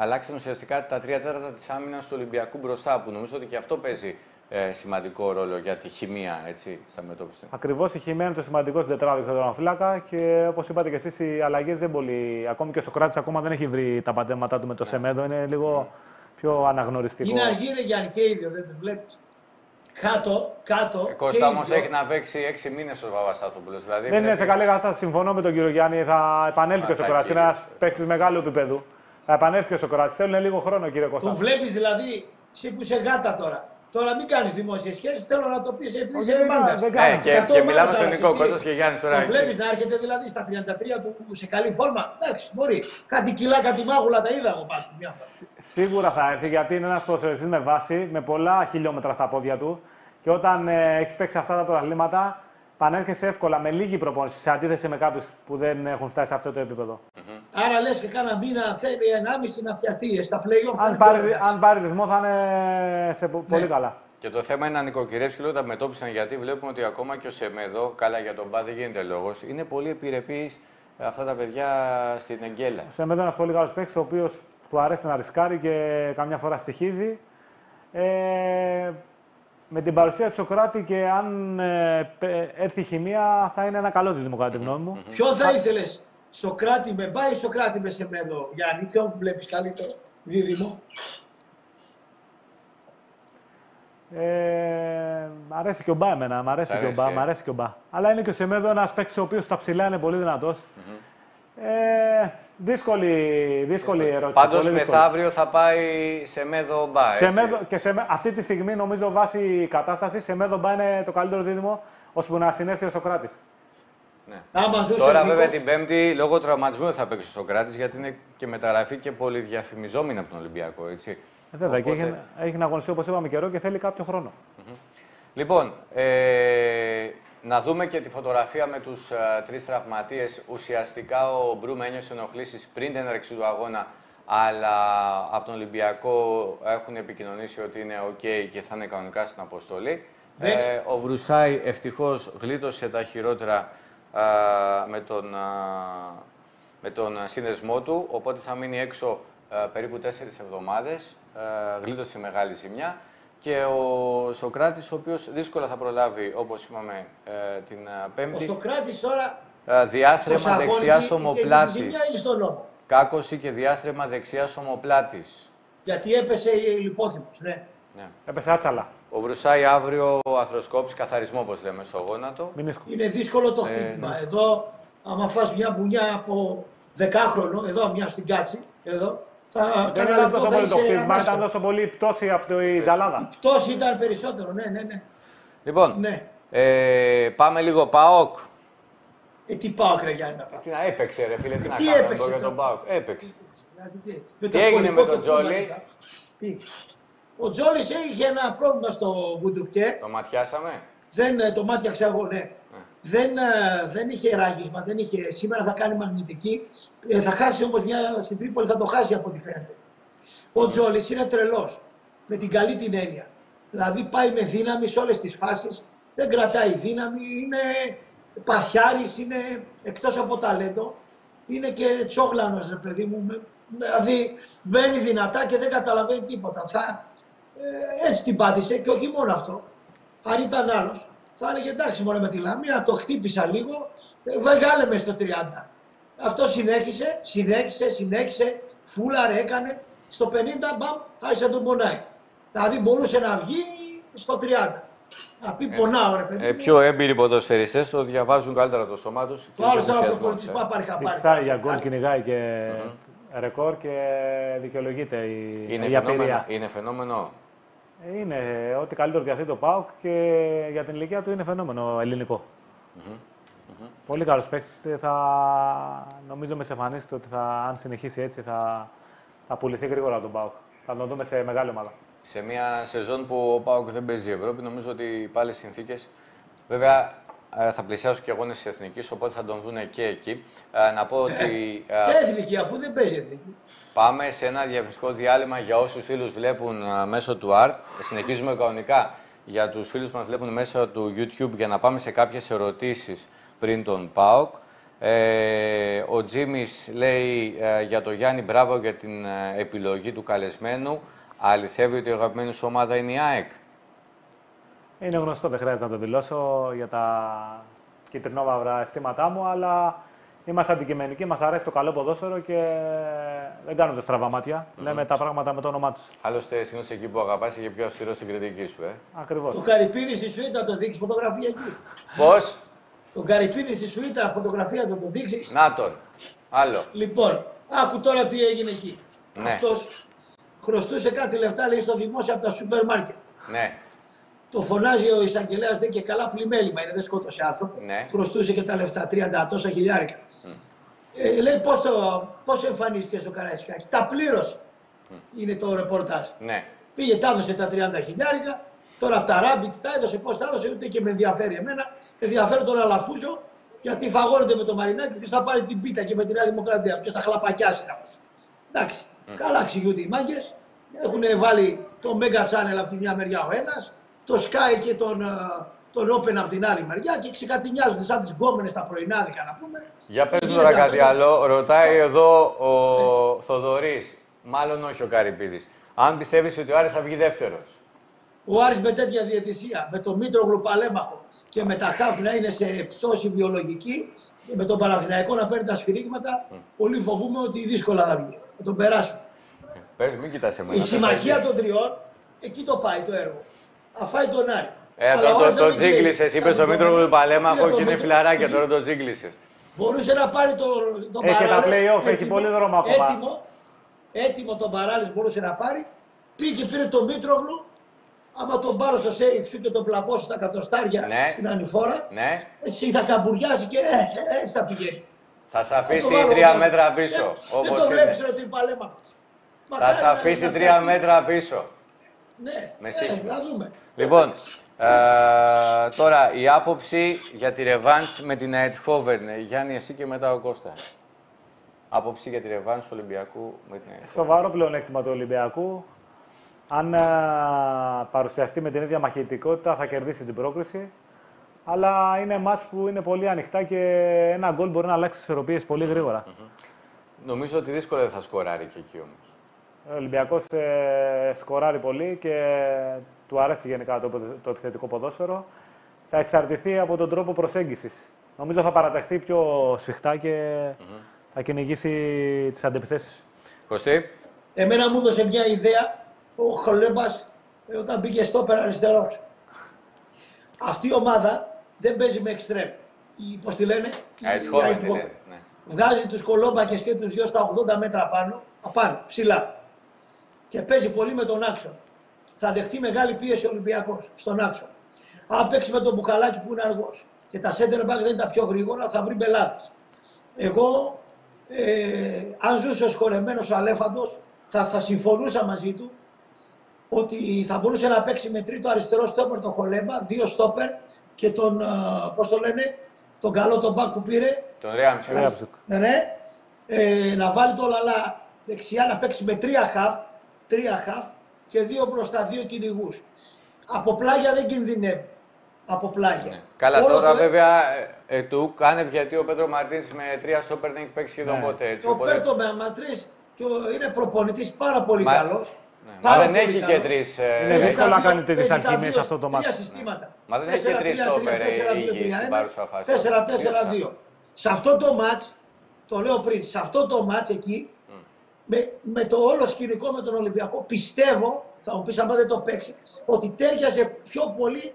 αλλάξαν ουσιαστικά τα τρία τέταρτα της άμυνας του Ολυμπιακού μπροστά, που νομίζω ότι και αυτό παίζει ε, σημαντικό ρόλο για τη χημεία έτσι, στα μετώπιση. Ακριβώς η χημεία είναι το σημαντικό στην τετράδα του τερματοφύλακα και όπως είπατε και εσείς, οι αλλαγές δεν πολύ. Ακόμη και ο Σοκράτης ακόμα δεν έχει βρει τα πατέματά του με το Σεμέδο, είναι λίγο πιο αναγνωριστικό. Είναι αργή ρε Γιάννη και ίδιο, δεν τους βλέπεις. Κάτω, κάτω. Ε, Κώστα και όμως ίδιο. έχει να παίξει έξι μήνες ο Παπαστάθοπουλο. Δηλαδή Δεν είναι πρέπει- σε καλή κατάσταση. Συμφωνώ με τον κύριο Γιάννη. Θα επανέλθει και ο θα Σοκράτης. Είναι ένας κύριε. παίκτης μεγάλου επίπεδου. Θα επανέλθει και ο Σοκράτης. Θέλουν λίγο χρόνο, κύριε Κώστα. Τον βλέπεις δηλαδή, εσύ που είσαι γάτα τώρα. Τώρα μην κάνεις δημόσιες σχέσεις. Θέλω να το πεις επειδή Όχι, είσαι δεν μάγκα. κάνω, δεν Ναι, κάνω. και, Εκατό και μιλάμε ομάδες στον Νικό αναρτηθεί. Κώστας και Γιάννης τώρα. Το βλέπεις να έρχεται δηλαδή στα 33 του σε καλή φόρμα. Εντάξει, μπορεί. Κάτι κιλά, κάτι μάγουλα τα είδα εγώ πάνω. Μια φορά. Σίγουρα θα έρθει γιατί είναι ένας ποδοσφαιριστής με βάση, με πολλά χιλιόμετρα στα πόδια του. Και όταν ε, έχεις παίξει αυτά τα πρωταθλήματα, πανέρχεσαι εύκολα με λίγη προπόνηση σε αντίθεση με κάποιους που δεν έχουν φτάσει σε αυτό το επίπεδο. Άρα λες και κάνα μήνα θέλει 1,5 να φτιαχτεί. Στα playoff θα Αν είναι πάρει, πολύ εντάξει. αν πάρει ρυθμό, θα είναι σε πο- πολύ καλά. Και το θέμα είναι να νοικοκυρεύσει και λίγο τα μετώπισαν γιατί βλέπουμε ότι ακόμα και ο Σεμέδο, καλά για τον Μπα δεν γίνεται λόγος, είναι πολύ επιρρεπής αυτά τα παιδιά στην Εγγέλα. Σε μένα ένας πολύ καλός παίκτης, ο οποίος του αρέσει να ρισκάρει και καμιά φορά στοιχίζει. Ε, με την παρουσία του Σοκράτη και αν ε, πε- έρθει η χημεία, θα είναι ένα καλό δίδυμο κατά τη γνώμη μου. Ποιο θα ήθελες, Σοκράτη με Μπά ή Σοκράτη μες Σεμέδο, Γιάννη, ποιον βλέπεις καλύτερο δίδυμο; Ε, μ' αρέσει και ο Μπά εμένα, μ' αρέσει, Σ' και ο αρέσει, Μπά, ε. μ' αρέσει και ο Μπά. Αλλά είναι και ο Σεμέδο ένας παίκτης ο οποίος στα ψηλά είναι πολύ δυνατός. Ε, δύσκολη, δύσκολη ερώτηση. Πάντως πολύ δύσκολη. μεθαύριο θα πάει σε Μέδο Μπα. έτσι. Σεμέδο, και σε, αυτή τη στιγμή νομίζω βάσει κατάστασης σε Μέδο Μπά είναι το καλύτερο δίδυμο ώσπου να συνέρθει ο Σοκράτης. Ναι. Άμα ζούσε Τώρα ο βέβαια Νίκος, την Πέμπτη λόγω τραυματισμού δεν θα παίξει ο Σοκράτης γιατί είναι και μεταγραφή και πολύ διαφημιζόμενη από τον Ολυμπιακό. Έτσι. Ε, βέβαια, Οπότε- και έχει, έχει να αγωνιστεί όπως είπαμε καιρό και θέλει κάποιο χρόνο. Λοιπόν, ε, να δούμε και τη φωτογραφία με τους ε, τρεις τραυματίες. Ουσιαστικά ο Μπρούμ ένιωσε ενοχλήσεις πριν την έναρξη του αγώνα, αλλά από τον Ολυμπιακό έχουν επικοινωνήσει ότι είναι ok και θα είναι κανονικά στην αποστολή. Δεν- Ε, ο Βρουσάη ευτυχώς γλίτωσε τα χειρότερα α, με, τον, α, με τον σύνδεσμό του, οπότε θα μείνει έξω α, περίπου τέσσερις εβδομάδες, α, γλίτωσε μεγάλη ζημιά. Και ο Σοκράτης, ο οποίος δύσκολα θα προλάβει, όπως είπαμε, ε, την α, ο Πέμπτη, Σοκράτης τώρα ε, διάστρεμα στο σαγόνι δεξιάς είχε τη ομοπλάτης. ζημιά ή στον νόμο. Κάκωση και διάστρεμα δεξιάς ομοπλάτης. Γιατί έπεσε η λιπόθυμος, ναι. Ναι. Έπεσε άτσαλα. Ο Βρουσάη αύριο αθροσκόπης, καθαρισμό όπως λέμε στο γόνατο. Μην Είναι δύσκολο το Ε, χτύπημα. ναι. Εδώ, άμα φας μια μπουνιά από δεκάχρονο, εδώ μια στην κάτση, εδώ, θα Δεν κανένα ήταν λεπτό τόσο θα πολύ το είσαι χτύπημα, ήταν ανάσχετο. τόσο πολύ η πτώση από τη ζαλάδα. Πτώση ήταν περισσότερο, ναι, ναι, ναι. Λοιπόν, ναι. ε, πάμε λίγο ΠΑΟΚ. Ε, τι πάω, ρε Γιάννη, να πάω. Τι να έπαιξε ρε φίλε, τι να Τι κάνουμε έπαιξε εδώ για τώρα; τον ΠΑΟΚ. Έπαιξε. Δηλαδή, τι, με Τι το έγινε σχολικό με τον το κλίμα, Τζόλι; είδα. Τι. Ο Τζόλη είχε ένα πρόβλημα στο Μπουντουκέ. Το ματιάσαμε; Δεν ε, το μάτιαξα εγώ, ναι. Δεν, ε, δεν είχε ράγισμα, δεν είχε. Σήμερα θα κάνει μαγνητική. Ε, θα χάσει όμως μια στην Τρίπολη, θα το χάσει από ό,τι φαίνεται. Ο Τζόλης είναι τρελός. Με την καλή την έννοια. Δηλαδή πάει με δύναμη σε όλες τις φάσεις. Δεν κρατάει δύναμη. Είναι παθιάρης, είναι εκτός από ταλέντο. Είναι και τσόγλανος, ρε παιδί μου. με- Δηλαδή μπαίνει δυνατά και δεν καταλαβαίνει τίποτα. Θα, ε, έτσι την πάτησε και όχι μόνο αυτό. Αν ήταν άλλος, θα έλεγε εντάξει μόνο με τη Λαμία, το χτύπησα λίγο, ε, βγάλε μες στο 30. Αυτό συνέχισε, συνέχισε, συνέχισε, φούλαρε, έκανε. Στο 50 μπαμ, άρχισε να τον πονάει. Δηλαδή μπορούσε να βγει στο 30. Να πει πονάω ρε παιδί. Ε, μου. πιο έμπειροι ποδοσφαιριστές το διαβάζουν καλύτερα το σώμα τους. και Το άλλο ο τώρα από ενθουσιασμός, πολιτισμό ε. πάρει χαμπάρι. Διψάει για γκολ, κυνηγάει και ρεκόρ και δικαιολογείται η, Είναι η φαινόμενο. απειρία. Είναι φαινόμενο. Ε, Είναι ό,τι καλύτερο διαθέτει το ΠΑΟΚ και για την ηλικία του είναι φαινόμενο ελληνικό. Πολύ καλός παίκτης. Θα νομίζω με εμφανίσεις ότι θα, αν συνεχίσει έτσι θα, θα πουληθεί γρήγορα τον ΠΑΟΚ. Θα τον δούμε σε μεγάλη ομάδα. Σε μια σεζόν που ο Πάοκ δεν παίζει Ευρώπη, νομίζω ότι πάλι συνθήκες. Βέβαια, ε, θα πλησιάσουν και αγώνε τη Εθνική, οπότε θα τον δουν και εκεί. Ε, Να πω ότι ε, Και εθνική, αφού δεν παίζει εθνική. πάμε σε ένα διαφημιστικό διάλειμμα για όσους φίλους βλέπουν ε, μέσω του ART. Συνεχίζουμε κανονικά για τους φίλους που μας βλέπουν μέσω του YouTube για να πάμε σε κάποιες ερωτήσεις πριν τον ΠΑΟΚ. Ε, ο Τζίμις λέει ε, για το Γιάννη μπράβο για την ε, επιλογή του καλεσμένου. Αληθεύει ότι η αγαπημένη σου ομάδα είναι η ΑΕΚ. Είναι γνωστό, δεν χρειάζεται να το δηλώσω για τα κυτρινόμαυρα αισθήματά μου, αλλά είμαστε αντικειμενικοί, μας αρέσει το καλό ποδόσφαιρο και δεν κάνουμε τα στραβά μάτια. Λέμε τα πράγματα με το όνομά τους. Άλλωστε, εσύ είσαι εκεί που αγαπάς και πιο αυστηρός στην κριτική σου, ε. Ακριβώς. Το Καρυπίδη στη Σουήτα το δείξεις φωτογραφία εκεί. Πώς; Το Καρυπίδη στη Σουήτα φωτογραφία θα το δείξεις. Να τον. Άλλο. Λοιπόν, άκου τώρα τι έγινε εκεί. Ναι. Αυτός χρωστούσε κάτι λεφτά, λέει, στο δημόσιο από τα σούπερ μάρκετ. Ναι. Το φωνάζει ο εισαγγελέας δεν και καλά πλημέλημα είναι, δεν σκότωσε άνθρωπο. Ναι. Χρωστούσε και τα λεφτά, 30 τόσα χιλιάρικα. Ε, λέει πώς πώς εμφανίστηκες στο Καραϊσκάκι. Τα πλήρωσε. Είναι το ρεπορτάζ. Ναι. Πήγε, τα έδωσε τα 30 χιλιάρικα. Τώρα από τα ράμπιτ τα έδωσε. Πώς τα έδωσε, ούτε και με ενδιαφέρει εμένα. Με ενδιαφέρει τον Αλαφούζο γιατί φαγώνεται με το Μαρινάκι. Ποιο θα πάρει την πίτα και με τη Νέα Δημοκρατία. Ποιο θα χλαπακιάσει. Εντάξει. Καλά εξηγούνται οι μάγκες. Έχουν βάλει το Mega Channel από τη μια μεριά ο ένας, το Sky και τον, ε, τον Open από την άλλη μεριά και ξεκατηνιάζονται σαν τις γκόμενες τα πρωινάδικα να πούμε. Για πες Και τώρα γίνεται κάτι αυτό. άλλο. Ρωτάει εδώ ο Θοδωρής, μάλλον όχι ο Καρυπίδης. Αν πιστεύεις ότι ο Άρης θα βγει δεύτερος; Ο Άρης με τέτοια διαιτησία, με τον Μήτρογλου Παλέμαχο και με τα χάφ να είναι σε πτώση βιολογική και με τον Παναθηναϊκό να παίρνει τα σφυρίγματα, πολύ φοβούμαι ότι δύσκολα θα βγει. Θα τον περάσουμε. Πες, μην κοιτάς εμένα. Η πες συμμαχία εκεί. των τριών, εκεί το πάει το έργο. Αφάει τον Άρη. Ε, Αλλά το, ο το, Άρης το, να μην τζίγκλισες, κλαίει. είπες Θα στο τον Μήτρο τον- Παλέμαχο Είναι και το είναι Μήτρο- φιλαράκια, τώρα το τζίγκλισες. Μπορούσε να πάρει τον το Έχει και τα Παράλες, play-off, έχει έτοιμο- πολύ δρόμο ακόμα. Έτοιμο, έτοιμο τον Παράλες μπορούσε να πάρει. Πήγε πήρε τον Μήτρογλου. Άμα τον πάρω στο σέιξ σου και τον πλακώσει στα κατοστάρια Ναι. στην ανηφόρα, Ναι, εσύ θα καμπουριάζει και ε, ε, έτσι θα πηγαίνει. θα σε Θα το αφήσει βάλω τρία εγώ. μέτρα Ε, πίσω, Δεν όπως το βλέπεις είναι. ρε την παλέμα. Θα σε αφήσει τρία μέτρα πίσω. Ναι, Με ε, στοίχημα. να δούμε. Λοιπόν, ε, τώρα η άποψη για τη ρεβάνς με την Αιτχόβεν. Γιάννη, εσύ και μετά ο Κώστα. Άποψη για τη ρεβάνς του Ολυμπιακού με την Αιτχόβεν. Σοβαρό πλεονέκτημα του Ολυμπιακού. Αν α, παρουσιαστεί με την ίδια μαχητικότητα θα κερδίσει την πρόκριση. Αλλά είναι μάτς που είναι πολύ ανοιχτά και ένα γκολ μπορεί να αλλάξει τις ισορροπίες πολύ γρήγορα. Νομίζω ότι δύσκολα δεν θα σκοράρει και εκεί όμως. Ο Ολυμπιακός ε, σκοράρει πολύ και του αρέσει γενικά το, το επιθετικό ποδόσφαιρο. Θα εξαρτηθεί από τον τρόπο προσέγγισης. Νομίζω θα παραταχθεί πιο σφιχτά και θα κυνηγήσει τις αντεπιθέσεις. Κωστή, Εμένα μου έδωσε μια ιδέα ο Χολέμπας ε, όταν μπήκε στο πέρα αριστερός. Αυτή η ομάδα δεν παίζει με εξτρέμ. Η, πώς τη λένε, η Αιτχόβεν τη Eindhoven. λένε. ναι. Βγάζει τους κολόμπακες και τους δυο στα 80 μέτρα πάνω, απάνω, ψηλά. Και παίζει πολύ με τον άξονα. Θα δεχτεί μεγάλη πίεση ο Ολυμπιακός στον άξονα. Αν παίξει με τον Μπουκαλάκι που είναι αργός και τα center back δεν είναι τα πιο γρήγορα, θα βρει μπελάτες. Εγώ, ε, αν ζούσε ο σχολεμένος ο Αλέφαντος, θα, θα συμφωνούσα μαζί του ότι θα μπορούσε να παίξει με τρίτο αριστερό στόπερ τον Χολέμπα, δύο στόπερ και τον, α, πώς το λένε, τον καλό τον μπακ που πήρε, Τον Ρέαμψου. Ρέαμψου. ναι, ναι. Ε, να βάλει το Λαλά δεξιά, να παίξει με τρία χαφ, τρία χαφ και δύο μπροστά, δύο κυνηγούς. Από πλάγια δεν κινδυνεύει. Από πλάγια. Ναι. Καλά, Όλο τώρα το- βέβαια ε, του κάνευ γιατί ο Πέτρο Μαρτίνς με τρία στόπερ δεν έχει παίξει σχεδόν Ναι. ποτέ. Έτσι, Το οπότε... Πέτο με αματρί και ο- είναι προπονητής πάρα πολύ Μα- καλός. Ναι, Μα δεν έχει και τρεις. Είναι δύσκολο να κάνεις τέτοιες αλχημίες σε αυτό το μάτι. μάτς. Τρία συστήματα. Μα δεν έχει και τρεις στόπερ, ε, ήγοι στην παρούσα φάση. 4-4-2. Σε αυτό το μάτς, το λέω πριν, σε αυτό το μάτς εκεί, με, με το όλο σκηνικό με τον Ολυμπιακό, πιστεύω, θα μου πεις άμα δεν το παίξει, ότι τέριαζε πιο πολύ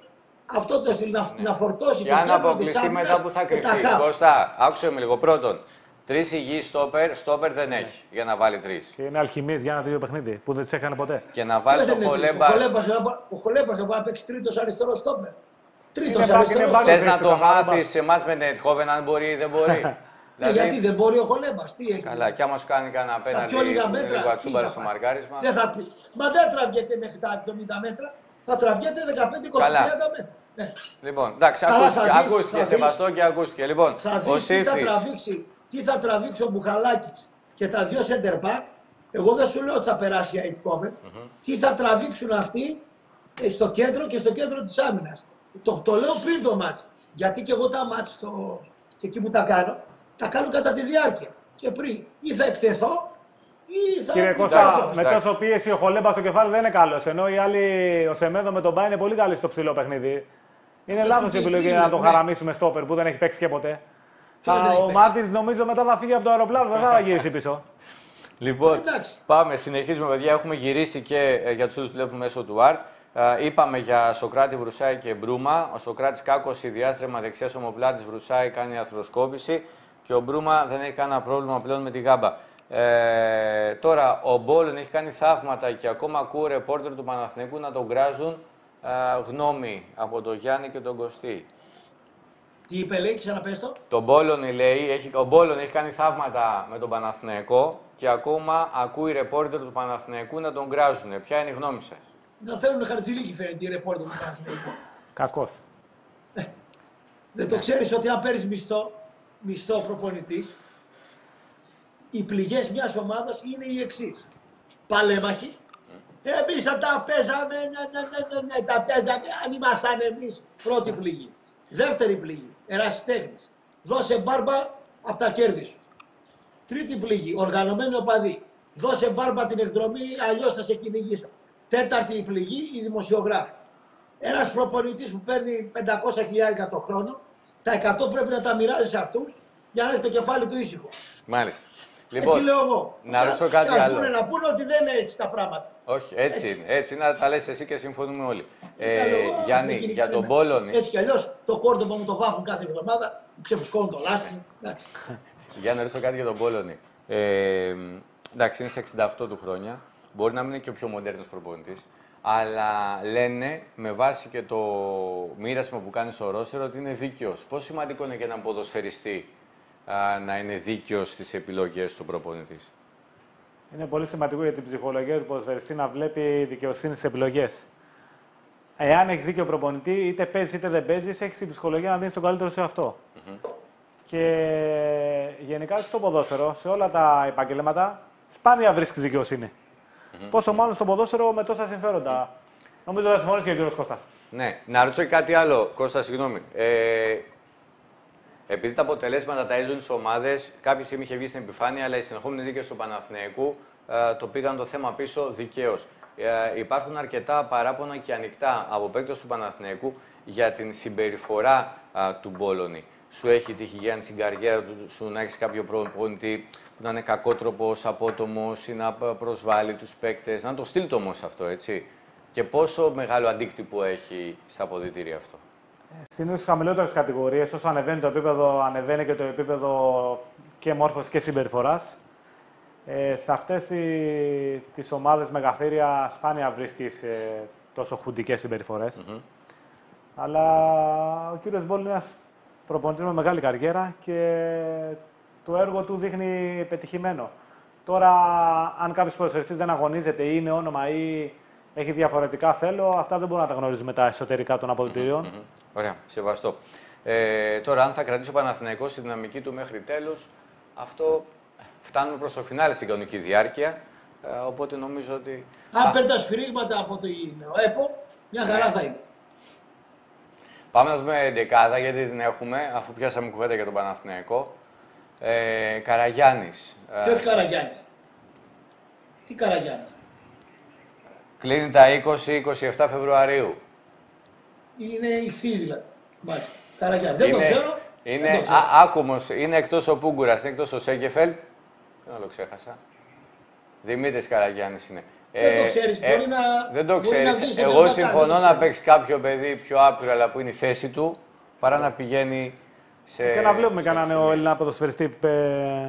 αυτό το στυλ, να, να φορτώσει Και το αν κέντρο της αποκλειστεί άμυνας μετά που θα και τα κρυφτεί. χαφ. Κώστα, άκουσε με λίγο. Πρώτον, τρεις υγιείς στόπερ, στόπερ δεν έχει για να βάλει τρεις. Και είναι αλχημίες για ένα τέτοιο παιχνίδι που δεν τις έκανε ποτέ. Και να βάλει Δεν τον είναι τρεις. Χολέμπα. Ο Χολέμπας δεν μπο- Ο Χολέμπας δεν μπορεί να παίξει τρίτος αριστερός στόπερ. Τρίτος Είναι μπακ, είναι αριστερός μπακ. στόπερ. Θες να Χρήστο, το το κάνω μάθεις σε εμάς με την Ετχόβεν, αν μπορεί ή δεν μπορεί; Ε, Γιατί δεν μπορεί ο Χολέμπας, τι έχει. Καλά, και άμα σου κάνει κανένα Στα απέναντι πιο λίγα μέτρα. λίγο τι ατσούμπαρα θα στο πάει. μαρκάρισμα. Δεν θα πει. Μα δεν τραβιέται μέχρι τα 70 μέτρα. Θα τραβιέται 15-20-30 Καλά. μέτρα. Ναι. Λοιπόν, εντάξει, Καλά, ακούστηκε, θα δεις, ακούστηκε θα σεβαστό και ακούστηκε. Λοιπόν, Θα ο δεις τι θα Σύφης, τραβήξει, τι θα τραβήξει ο Μπουχαλάκης και τα δύο center back. Εγώ δεν σου λέω ότι θα περάσει η Αιτκόβεν. Τι θα τραβήξουν αυτοί ε, στο κέντρο και στο κέντρο της άμυνας. Το, το λέω πριν το μάτς. Γιατί και εγώ τα μάτς το, και εκεί που τα κάνω, τα κάνω κατά τη διάρκεια. Και πριν ή θα εκτεθώ ή θα... Κύριε ή Κώστα, θα- με εντάξει. τόσο πίεση ο Χολέμπα στο κεφάλι δεν είναι καλός. Ενώ οι άλλοι, ο Σεμέδο με τον Μπά είναι πολύ καλή στο ψηλό παιχνίδι. Είναι το λάθος η τι- επιλογή τι να το είναι, χαραμίσουμε στόπερ που δεν έχει παίξει και ποτέ. Ποιος Θα, δεν έχει ο παίξει; Μάρτιν νομίζω μετά θα φύγει από το αεροπλάνο, δεν θα γυρίσει πίσω. Λοιπόν, Εντάξει. πάμε, συνεχίζουμε παιδιά. Έχουμε γυρίσει και ε, για τους που βλέπουμε μέσω του ΑΡΤ. Ε, είπαμε για Σοκράτη Βρουσάη και Μπρούμα. Ο Σοκράτης κάκωση διάστρεμα δεξιάς ομοπλάτη Βρουσάη κάνει αθροσκόπηση και ο Μπρούμα δεν έχει κανένα πρόβλημα πλέον με τη γάμπα. Ε, τώρα, ο Μπόλεν έχει κάνει θαύματα και ακόμα ακούω ρεπόρτερ του Παναθηναϊκού να τον κράζουν α, γνώμη από τον Γιάννη και τον Κωστή. Τι είπε, λέει, ξαναπες το. Τον Μπόλωνη λέει, έχει, ο Μπόλωνη έχει κάνει θαύματα με τον Παναθηναϊκό και ακόμα ακούει ρεπόρτερ του Παναθηναϊκού να τον κράζουν. Ποια είναι η γνώμη σας; Δεν θέλουν χαρτζηλίκι φαίνεται οι ρεπόρτερ του Παναθηναϊκού. Κακός. Δεν το ξέρεις ότι αν παίρνεις μισθό, μισθό προπονητής, οι πληγές μιας ομάδας είναι οι εξής. Παλέμαχοι. Εμείς θα τα παίζαμε, ναι, ναι, ναι, ναι, ναι, τα παίζαμε, αν ήμασταν εμείς πρώτη πληγή. Δεύτερη πληγή, ερασιτέχνης. Δώσε μπάρμπα από τα κέρδη σου. Τρίτη πληγή, οργανωμένη οπαδή. Δώσε μπάρμπα την εκδρομή, αλλιώς θα σε κυνηγήσω. Τέταρτη πληγή, οι δημοσιογράφοι. Ένας προπονητής που παίρνει 500 χιλιάρικα το χρόνο, τα 100 πρέπει να τα μοιράζεις σε αυτούς για να έχει το κεφάλι του ήσυχο. Μάλιστα. έτσι λέω εγώ. Λοιπόν, να ρωτήσω κάτι Και ας άλλο. πούνε να πούνε ότι δεν είναι έτσι τα πράγματα. Όχι, έτσι, είναι. Έτσι είναι, τα λες εσύ και συμφωνούμε όλοι. Έτσι τα λέω εγώ, Ε, Γιάννη, με κοινή για τον κανένα. Πόλωνη, Έτσι κι αλλιώς το κόρδομα μου το βάφουν κάθε εβδομάδα, μου ξεφουσκώνουν το λάστιχο. Εντάξει. για να ρωτήσω κάτι για τον Πόλωνη. Ε, εντάξει, είναι σε 68 του χρόνια. Μπορεί να μην είναι και ο πιο μοντέρνος προπονητής. Αλλά λένε, με βάση και το μοίρασμα που κάνεις στο Ρώσερο, ότι είναι δίκαιος. Πόσο σημαντικό είναι για έναν ποδοσφαιριστή α, να είναι δίκαιος στις επιλογές του προπονητής. Είναι πολύ σημαντικό για την ψυχολογία του ποδοσφαιριστή να βλέπει δικαιοσύνη στις επιλογές. Εάν έχεις δίκιο προπονητή, είτε παίζεις είτε δεν παίζεις, έχεις την ψυχολογία να δίνεις τον καλύτερο σε αυτό. Και γενικά και στο ποδόσφαιρο, σε όλα τα επαγγέλματα, σπάνια βρίσκεις δικαιοσύνη. Πόσο μάλλον στο ποδόσφαιρο με τόσα συμφέροντα. Νομίζω θα συμφωνήσει και ο κύριος Κώστας. Ναι, να ρωτήσω και κάτι άλλο, Κώστα, συγγνώμη. Ε, επειδή τα αποτελέσματα τα έζουν στις ομάδες, κάποια στιγμή είχε βγει στην επιφάνεια, αλλά οι συνεχόμενοι δίκαιε του Παναθηναϊκού ε, το πήγαν το θέμα πίσω δικαίως. Ε, υπάρχουν αρκετά παράπονα και ανοιχτά από παίκτες του Παναθηναϊκού για την συμπεριφορά α, του Μπόλωνη. Σου έχει τύχει Γιάννη στην καριέρα του σου να έχεις κάποιο προπονητή που να είναι κακότροπος, απότομος ή να προσβάλλει τους παίκτες. Να το στείλει το όμως αυτό, έτσι. Και πόσο μεγάλο αντίκτυπο έχει στα αποδητήρια αυτό. Συνήθως στις χαμηλότερες κατηγορίες, όσο ανεβαίνει το επίπεδο, ανεβαίνει και το επίπεδο και μόρφωσης και συμπεριφοράς. Ε, σε αυτές τις ομάδες μεγαθύρια σπάνια βρίσκεις ε, τόσο χουντικές Αλλά ο κύριος Μπόλ είναι ένας προπονητής με μεγάλη καριέρα και το έργο του δείχνει πετυχημένο. Τώρα, αν κάποιος ποδοσφαιριστής δεν αγωνίζεται ή είναι όνομα ή έχει διαφορετικά θέλω, αυτά δεν μπορούμε να τα γνωρίζουμε τα εσωτερικά των αποδητηριων Μμμ. Ωραία, σεβαστό. Ε, τώρα, αν θα κρατήσει ο Παναθηναϊκός τη δυναμική του μέχρι τέλους, αυτό φτάνουμε προς το φινάλε στην κανονική διάρκεια. Ε, οπότε νομίζω ότι. Αν παίρνει τα σφυρίγματα από το ΕΠΟ, μια χαρά θα είναι. Πάμε να δούμε δεκάδα γιατί την έχουμε, αφού πιάσαμε κουβέντα για τον Παναθηναϊκό. Ε, Καραγιάννης. Ε, Ποιο Καραγιάννης; Τι Καραγιάννης; κλείνει τα 20-27 Φεβρουαρίου. Είναι η δηλαδή. Μάλιστα. Καραγιάννης. Δεν το ξέρω. Είναι, δεν το ξέρω. α, άκουμος, είναι εκτός ο Πούγκουρας, είναι εκτός ο Σέγκεφελτ. Δεν το ξέχασα. Δημήτρης Καραγιάννης είναι. Δεν το ξέρεις, μπορεί να- Δεν το μπορεί να ξέρεις. βγεις σε Εγώ δερματά, συμφωνώ δεν το να ξέρω. παίξει κάποιο παιδί πιο άπειρο, αλλά που είναι η θέση του, παρά να πηγαίνει σε... Και να βλέπουμε σε κανέναν νέο εξελίξεις. Έλληνα ποδοσφαιριστή. ε,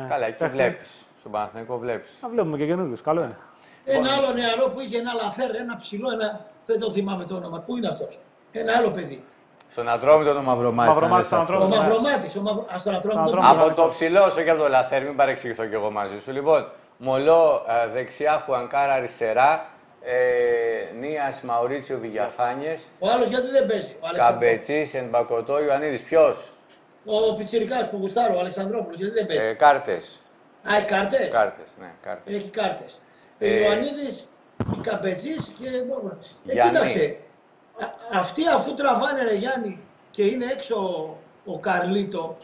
Καλά, εκεί παίχτη. βλέπεις. Στον Παναθηναϊκό βλέπεις. Να βλέπουμε και καινούριους. Καλό είναι. Ένα άλλο νεαρό που είχε ένα λαθέρ, ένα ψηλό, ένα. Δεν το θυμάμαι το όνομα. Πού είναι αυτός; Ένα άλλο παιδί. Στον Ατρόμητο τον Μαυρομάτη. Μαυρομάτη θα λες στον αυτό. Ο Ατρόμητο. ναι. Μαυρομάτης. Ο Μαυρο... Ας τον Ατρόμητο. Στον τον Ατρόμητο. Από το ψηλό, όχι από το λαθέρ, μην παρεξηγηθώ κι εγώ μαζί σου. Λοιπόν, Μολό ε, δεξιά, Χουανκάρα αριστερά, ε, Νίας Μαουρίτσιο Βηγιαφάνιες, Ο άλλος γιατί δεν παίζει. Ο Αλεξανδρόπουλος. Καμπετσής, Ενμπακοτό, Ιωαννίδης. Ποιος, Ο Πιτσυρικά που γουστάρω, ο Αλεξανδρόπουλος, γιατί δεν παίζει; ε, Κάρτες. Α, οι κάρτες; Κάρτες, ναι, κάρτες. Έχει κάρτες. Ε, Ο Ιωαννίδης, η Καπετζής και. Ε, Γιάννη. κοίταξε. Α- αυτοί αφού τραβάνε ρε Γιάννη και είναι έξω ο Καρλίτο,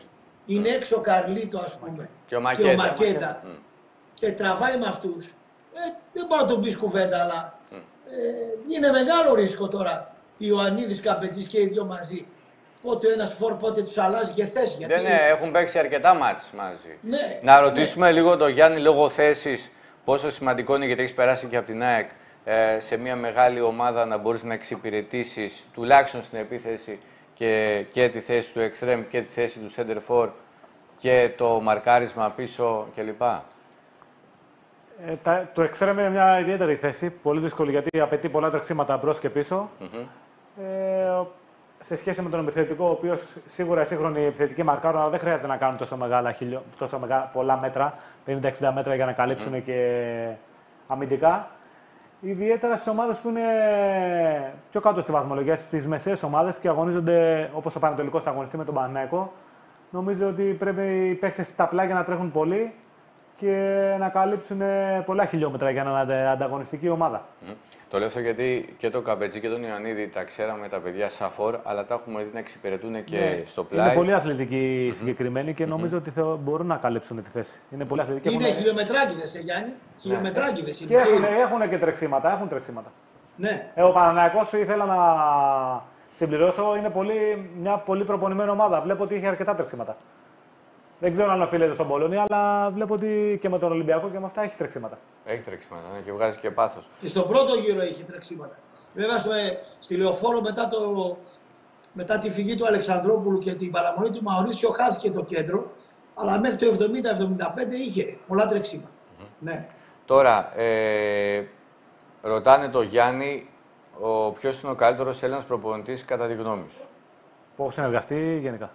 είναι έξω ο Καρλίτο ας πούμε Και ο Μακέτα. Μακέτα Μμ. και τραβάει με αυτούς, ε, δεν πάω να τον πεις κουβέντα αλλά ε, είναι μεγάλο ρίσκο τώρα οι Ιωαννίδης Καπετζής και οι δύο μαζί. Πότε ο ένας φορ, πότε τους αλλάζει και θέση. Γιατί, Δεν ναι, έχουν παίξει αρκετά μάτς μαζί. Ναι, Να ρωτήσουμε λίγο τον Γιάννη λόγω θέσης πόσο σημαντικό είναι γιατί έχεις περάσει και από την ΑΕΚ ε, σε μια μεγάλη ομάδα να μπορείς να εξυπηρετήσεις τουλάχιστον στην επίθεση και, και τη θέση του εξτρέμ και τη θέση του center for και το μαρκάρισμα πίσω κλπ. Ε, τα, το εξτρέμ είναι μια ιδιαίτερη θέση. Πολύ δύσκολη γιατί απαιτεί πολλά τρεξίματα μπρος και πίσω. Ε, σε σχέση με τον επιθετικό, ο οποίος σίγουρα σύγχρονη επιθετική μαρκάρουν, αλλά δεν χρειάζεται να κάνουν τόσο, μεγάλα, τόσο μεγάλα, πολλά μέτρα, 50-60 μέτρα για να καλύψουν και αμυντικά. Ιδιαίτερα στις ομάδες που είναι πιο κάτω στη βαθμολογία, στις μεσαίες ομάδες και αγωνίζονται όπως ο Πανατολικός θα αγωνιστεί με τον Παναναϊκό. Νομίζω ότι πρέπει οι παίχτε στα πλάγια να τρέχουν πολύ και να καλύψουν πολλά χιλιόμετρα για να είναι ανταγωνιστική ομάδα. Το λέω αυτό γιατί και το Καμπετζή και τον Ιωαννίδη τα ξέραμε τα παιδιά σαφόρ, αλλά τα έχουμε δει να εξυπηρετούν και ναι. στο πλάι. Είναι πολύ αθλητικοί συγκεκριμένοι και νομίζω ότι θα μπορούν να καλύψουν τη θέση. Είναι πολύ αθλητικοί. Είναι έχουν... χιλιομετράκιδε, ε, Γιάννη. Χιλιομετράκιδε. Και έχουν, έχουν και τρεξίματα. Έχουν τρεξίματα. Ναι. Ε, ο Παναναϊκός ήθελα να συμπληρώσω. Είναι πολύ, μια πολύ προπονημένη ομάδα. Βλέπω ότι είχε αρκετά τρεξίματα. Δεν ξέρω αν οφείλεται στον Πολωνία, αλλά βλέπω ότι και με τον Ολυμπιακό και με αυτά έχει τρεξίματα. Έχει τρεξίματα, ναι, έχει βγάζει και πάθος. Και στον πρώτο γύρο έχει τρεξίματα. Βέβαια στο, ε, στη λεωφόρο μετά, το, μετά τη φυγή του Αλεξανδρόπουλου και την παραμονή του Μαωρίσιο χάθηκε το κέντρο, αλλά μέχρι το 70-75 είχε πολλά τρεξίματα. Mm-hmm. Ναι. Τώρα, ε, ρωτάνε το Γιάννη, ο ποιος είναι ο καλύτερος Έλληνας προπονητής κατά τη γνώμη σου; Που έχω συνεργαστεί γενικά;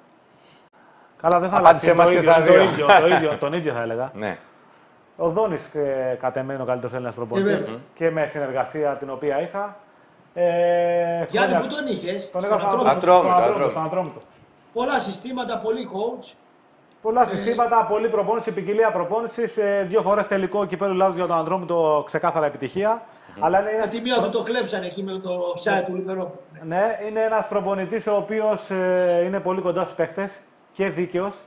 Καλά, δεν θα Απάντησε μας και στα δύο. Το ίδιο, το ίδιο, τον ίδιο θα έλεγα. Ναι. Ο Δόνης, ε, κατ' εμένα, ο καλύτερος Έλληνας προπονητής και με συνεργασία την οποία είχα. Ε, Γιάννη, πού τον είχες, Τον είχα στον Ατρόμητο. Πολλά συστήματα, πολύ coach. Πολλά ε... συστήματα, πολλή προπόνηση, ποικιλία προπόνησης. Ε, δύο φορές τελικό κυπέλου Ελλάδο για τον Ανδρόμητο, ξεκάθαρα επιτυχία. Mm. Αλλά είναι ένας... μία του το κλέψανε εκεί με το ψάι του Λιβερόπουλου. Ναι, είναι ένας προπονητής ο οποίος ε, είναι πολύ κοντά στους παίχτε και δίκαιος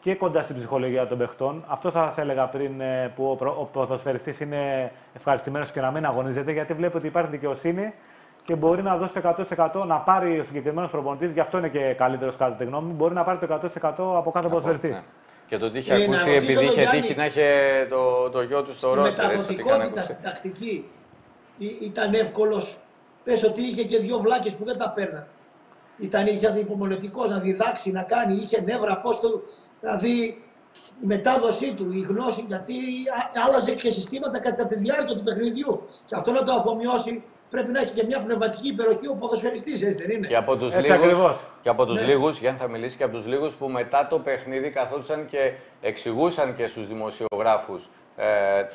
και κοντά στην ψυχολογία των παιχτών. Αυτό θα σας έλεγα πριν ε, που ο ποδοσφαιριστής είναι ευχαριστημένος και να μην αγωνίζεται, γιατί βλέπει ότι υπάρχει δικαιοσύνη και μπορεί να δώσει το 100% να πάρει ο συγκεκριμένος προπονητής, γι' αυτό είναι και καλύτερος κατά τη γνώμη μου, μπορεί να πάρει το 100% από κάθε ποδοσφαιριστή. Ναι. Και το ότι είχε ακούσει, επειδή είχε τύχει να είχε το, το γιο του στο ρόστερ. Η μεταδοτικότητα στην τακτική ήταν εύκολος. Πες ότι είχε και δύο βλάκες που δεν τα παίρναν ήταν, είχε υπομονετικό να διδάξει, να κάνει, είχε νεύρα, πώς το. Δηλαδή η μετάδοσή του, η γνώση, γιατί άλλαζε και συστήματα κατά τη διάρκεια του παιχνιδιού. Και αυτό να το αφομοιώσει πρέπει να έχει και μια πνευματική υπεροχή ο ποδοσφαιριστής, έτσι δεν είναι. Και από τους λίγου, και από τους ναι. λίγους, Γιάννη θα μιλήσει, και από τους λίγους που μετά το παιχνίδι καθόντουσαν και εξηγούσαν και στους δημοσιογράφους ε,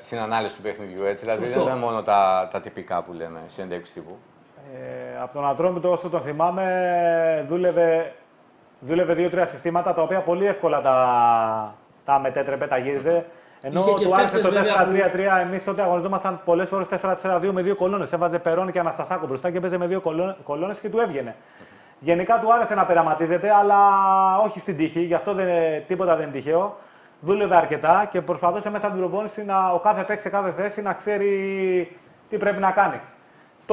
στην ανάλυση του παιχνιδιού. Έτσι. Δηλαδή δεν ήταν μόνο τα, τα τυπικά που λέμε συνέντευξη τύπου. Ε, από τον Ατρόμητο, όσο τον θυμάμαι, δούλευε, δούλευε δύο-τρία συστήματα τα οποία πολύ εύκολα τα, τα μετέτρεπε, τα γύριζε. Ενώ του άρεσε το 4-3-3, εμείς τότε αγωνιζόμασταν πολλές ώρες 4-4-2 με δύο κολόνες. Έβαζε Περόν και Αναστασάκο μπροστά και παίζε με δύο κολόνες και του έβγαινε. Γενικά του άρεσε να πειραματίζεται, αλλά όχι στην τύχη, γι' αυτό δεν, τίποτα δεν είναι τυχαίο. Δούλευε αρκετά και προσπαθούσε μέσα από την προπόνηση να, ο κάθε παίκτης σε κάθε θέση να ξέρει τι πρέπει να κάνει.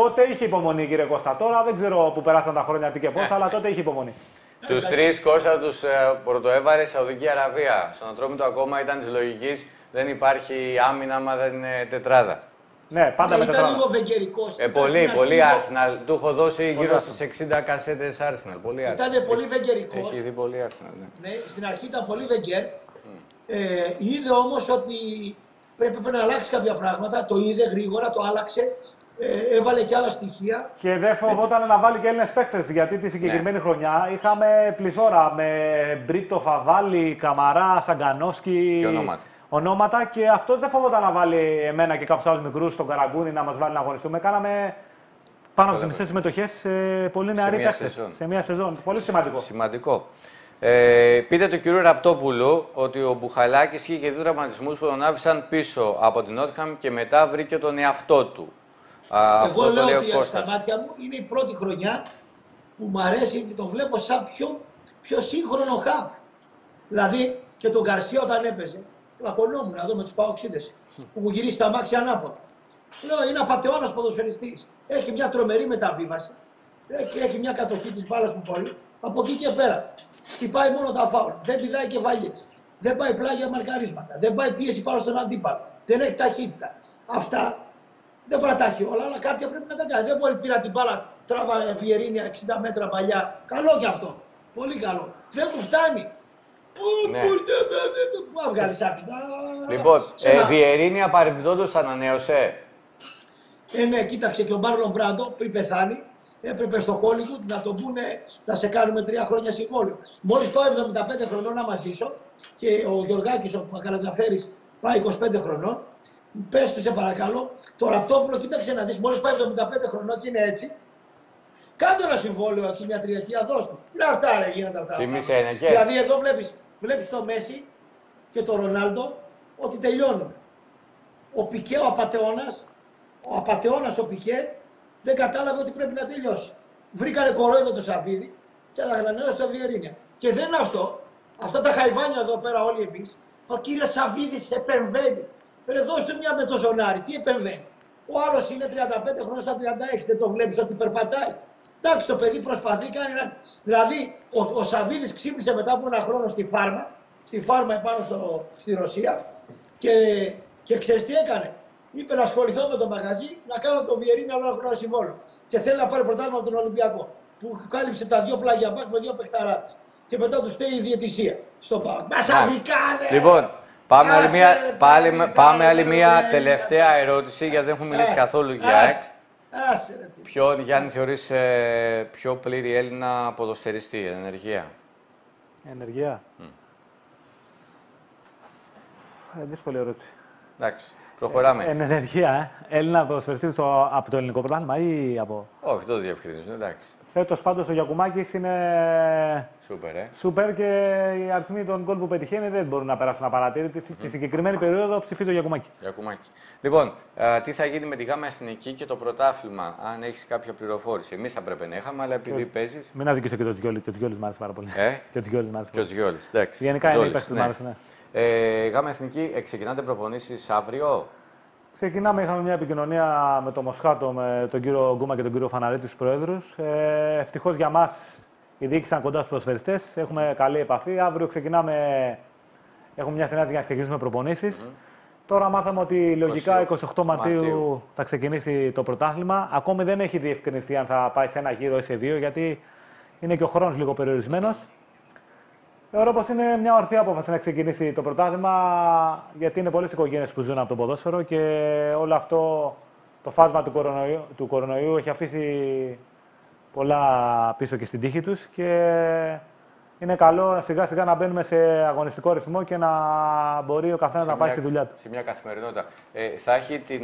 Τότε είχε υπομονή, κύριε Κώστα. Τώρα δεν ξέρω που περάσαν τα χρόνια τι και πώς, αλλά τότε είχε υπομονή. Τους τρεις Κώστα τους ε, πρωτοέβαρε Σαουδική Αραβία. Στον Ατρόμητο ακόμα ήταν της λογικής δεν υπάρχει άμυνα, άμα δεν είναι τετράδα. Ναι, πάντα με τετράδα. Ήταν λίγο βεγγερικό. Ε, πολύ, πολύ Arsenal. Του έχω δώσει γύρω στις 60 κασέτες Arsenal. Πολύ Ήταν πολύ βεγγερικό. Έχει δει πολύ Arsenal. Ναι. ναι. στην αρχή ήταν πολύ βεγγέρ. Ε, είδε όμως ότι πρέπει να αλλάξει κάποια πράγματα. Το είδε γρήγορα, το άλλαξε ε, έβαλε και άλλα στοιχεία. Και δεν φοβόταν να βάλει και Έλληνες παίκτες. Γιατί τη συγκεκριμένη ναι. χρονιά είχαμε πληθώρα με Μπρίτο, Φαβάλη, Καμαρά, Σαγκανόσκι. Και ονόματα. ονόματα. Και αυτός δεν φοβόταν να βάλει εμένα και κάποιους άλλους μικρούς στον Καραγκούνι να μας βάλει να αγωνιστούμε. Κάναμε πάνω από τις μισές συμμετοχές σε πολύ νεαροί παίκτες. Σε μία σεζόν. Πολύ σημαντικό. Σημαντικό. Ε, πείτε του κύριο Ραπτόπουλου ότι ο Μπουχαλάκης είχε δύο τραυματισμούς που τον άφησαν πίσω από την Νότχαμ και μετά βρήκε τον εαυτό του. Α, Εγώ λέω ότι στα μάτια μου είναι η πρώτη χρονιά που μου αρέσει και τον βλέπω σαν πιο, πιο σύγχρονο χαπ. Δηλαδή και τον Καρσία όταν έπαιζε, πλακωνόμουν εδώ με τους παοξίδες που μου γυρίσει τα μάξια ανάποδα. Λέω είναι απαταιώνας ποδοσφαιριστής. Έχει μια τρομερή μεταβίβαση. Έχει, έχει μια κατοχή της μπάλας που πολύ. Από εκεί και πέρα. Χτυπάει μόνο τα φάουλ. Δεν πηδάει και βαλιές. Δεν πάει πλάγια μαρκαρίσματα. Δεν πάει πίεση πάνω στον αντίπαλο. Δεν έχει ταχύτητα. Αυτά δεν μπορεί να τα έχει όλα, αλλά κάποια πρέπει να τα κάνει. Δεν μπορεί πήρα την μπάλα, τράβα Βιερίνια 60 μέτρα παλιά. Καλό κι αυτό. Πολύ καλό. Δεν τους φτάνει. Πού ναι. να βγάλει άπειτα. Λοιπόν, ε, Βιερίνια παρεμπιπτόντως ανανέωσε. Ε, ναι, κοίταξε και ο Μπάρλον Μπράντο πριν πεθάνει. έπρεπε στο Hollywood να τον πούνε θα σε κάνουμε τρία χρόνια συμβόλαιο. Μόλις πάω 75 χρονών να μαζίσω και ο Γιωργάκης, ο Καρατζαφέρη, πάει 25 χρονών, πες του σε παρακαλώ, το ραπτόπουλο κοίταξε να δεις, μόλις πάει 75 χρονών και είναι έτσι, Κάντε ένα συμβόλαιο εκεί μια τριετία, δώστε. Είναι αυτά ρε, γίνεται αυτά. Τι είναι και. Δηλαδή εδώ βλέπεις, βλέπεις το Μέση και το Ρονάλντο ότι τελειώνουν. Ο Πικέ, ο απατεώνας, ο απατεώνας ο Πικέ δεν κατάλαβε ότι πρέπει να τελειώσει. Βρήκανε κορόιδο το Σαββίδι και θα ανανέωσε το Βιερίνια. Και δεν είναι αυτό. Αυτά τα χαϊβάνια εδώ πέρα όλοι εμείς. Ο κύριος Σαββίδης επεμβαίνει. Ρε δώστε μια με το ζωνάρι. Τι επεμβαίνει. Ο άλλος είναι 35 χρόνια στα 36. Δεν το βλέπεις ότι περπατάει. Εντάξει, το παιδί προσπαθεί, κάνει ένα... Δηλαδή, ο, ο Σαββίδης ξύπνησε μετά από ένα χρόνο στη φάρμα, στη φάρμα επάνω στο, στη Ρωσία και, και ξέρεις τι έκανε. Είπε να ασχοληθώ με το μαγαζί, να κάνω το Βιερίνη άλλο χρόνο συμβόλαιο. Και θέλει να πάρει πρωτάθλημα από τον Ολυμπιακό. Που κάλυψε τα δύο πλάγια μπακ με δύο παιχταράτε. Και μετά του φταίει η διαιτησία στο ΠΑΟΚ. Μα αδικάνε! Λοιπόν, πάμε, άλλη μια, πάλι, πάμε άλλη μια τελευταία ερώτηση γιατί δεν έχουμε μιλήσει καθόλου για ΑΕΚ. Άσε, Ποιο, Γιάννη, θεωρείς ε, πιο πλήρη Έλληνα ποδοσφαιριστή, ενεργεία; Ενεργεία. Mm. Ε, δύσκολη ερώτηση. Εντάξει. Προχωράμε. Ε, ενεργεία, ε. Έλληνα ποδοσφαιριστής το, από το ελληνικό πρωτάθλημα ή από. Όχι, το διευκρινίζω, εντάξει. Φέτος πάντως ο Γιακουμάκης είναι. Σούπερ, ε. Σούπερ και οι αριθμοί των γκολ που πετυχαίνει δεν μπορούν να περάσουν απαρατήρητοι. Mm. Τη συγκεκριμένη περίοδο ψηφίζω Γιακουμάκης. Γιακουμάκης. Λοιπόν, α, τι θα γίνει με τη ΓΑΜΑ Εθνική και το πρωτάθλημα, αν έχεις κάποια πληροφόρηση. Εμείς θα πρέπει να είχαμε, αλλά επειδή παίζει. Μην αδικήσω και το Τζιόλι, και ο Τζιόλι μου άρεσε πάρα πολύ. Ε; και ο Τζιόλι μου άρεσε. Και ο Τζιόλις, εντάξει. Γενικά είναι υπέρ ναι. ναι. Ε, γάμα Εθνική, ε, ξεκινάτε προπονήσεις αύριο; Ξεκινάμε, είχαμε μια επικοινωνία με τον Μοσχάτο, με τον κύριο Γκούμα και τον κύριο Φαναρίτη, τους Προέδρου. Ε, Ευτυχώς για μας οι διοίκηση ήταν κοντά στους προσφερειστέ. Έχουμε καλή επαφή. Αύριο ξεκινάμε, έχουμε μια συνάντηση για να ξεκινήσουμε προπονήσεις. Τώρα μάθαμε ότι λογικά 28, 28 Μαρτίου, θα ξεκινήσει το πρωτάθλημα. Ακόμη δεν έχει διευκρινιστεί αν θα πάει σε ένα γύρο ή σε δύο, γιατί είναι και ο χρόνος λίγο περιορισμένος. Θεωρώ πως είναι μια ορθή απόφαση να ξεκινήσει το πρωτάθλημα, γιατί είναι πολλές οικογένειες που ζουν από το ποδόσφαιρο και όλο αυτό το φάσμα του κορονοϊού, του κορονοϊού έχει αφήσει πολλά πίσω και στην τύχη τους. Και είναι καλό σιγά σιγά να μπαίνουμε σε αγωνιστικό ρυθμό και να μπορεί ο καθένας να πάει στη δουλειά του. Σε μια καθημερινότητα. Ε, θα έχει την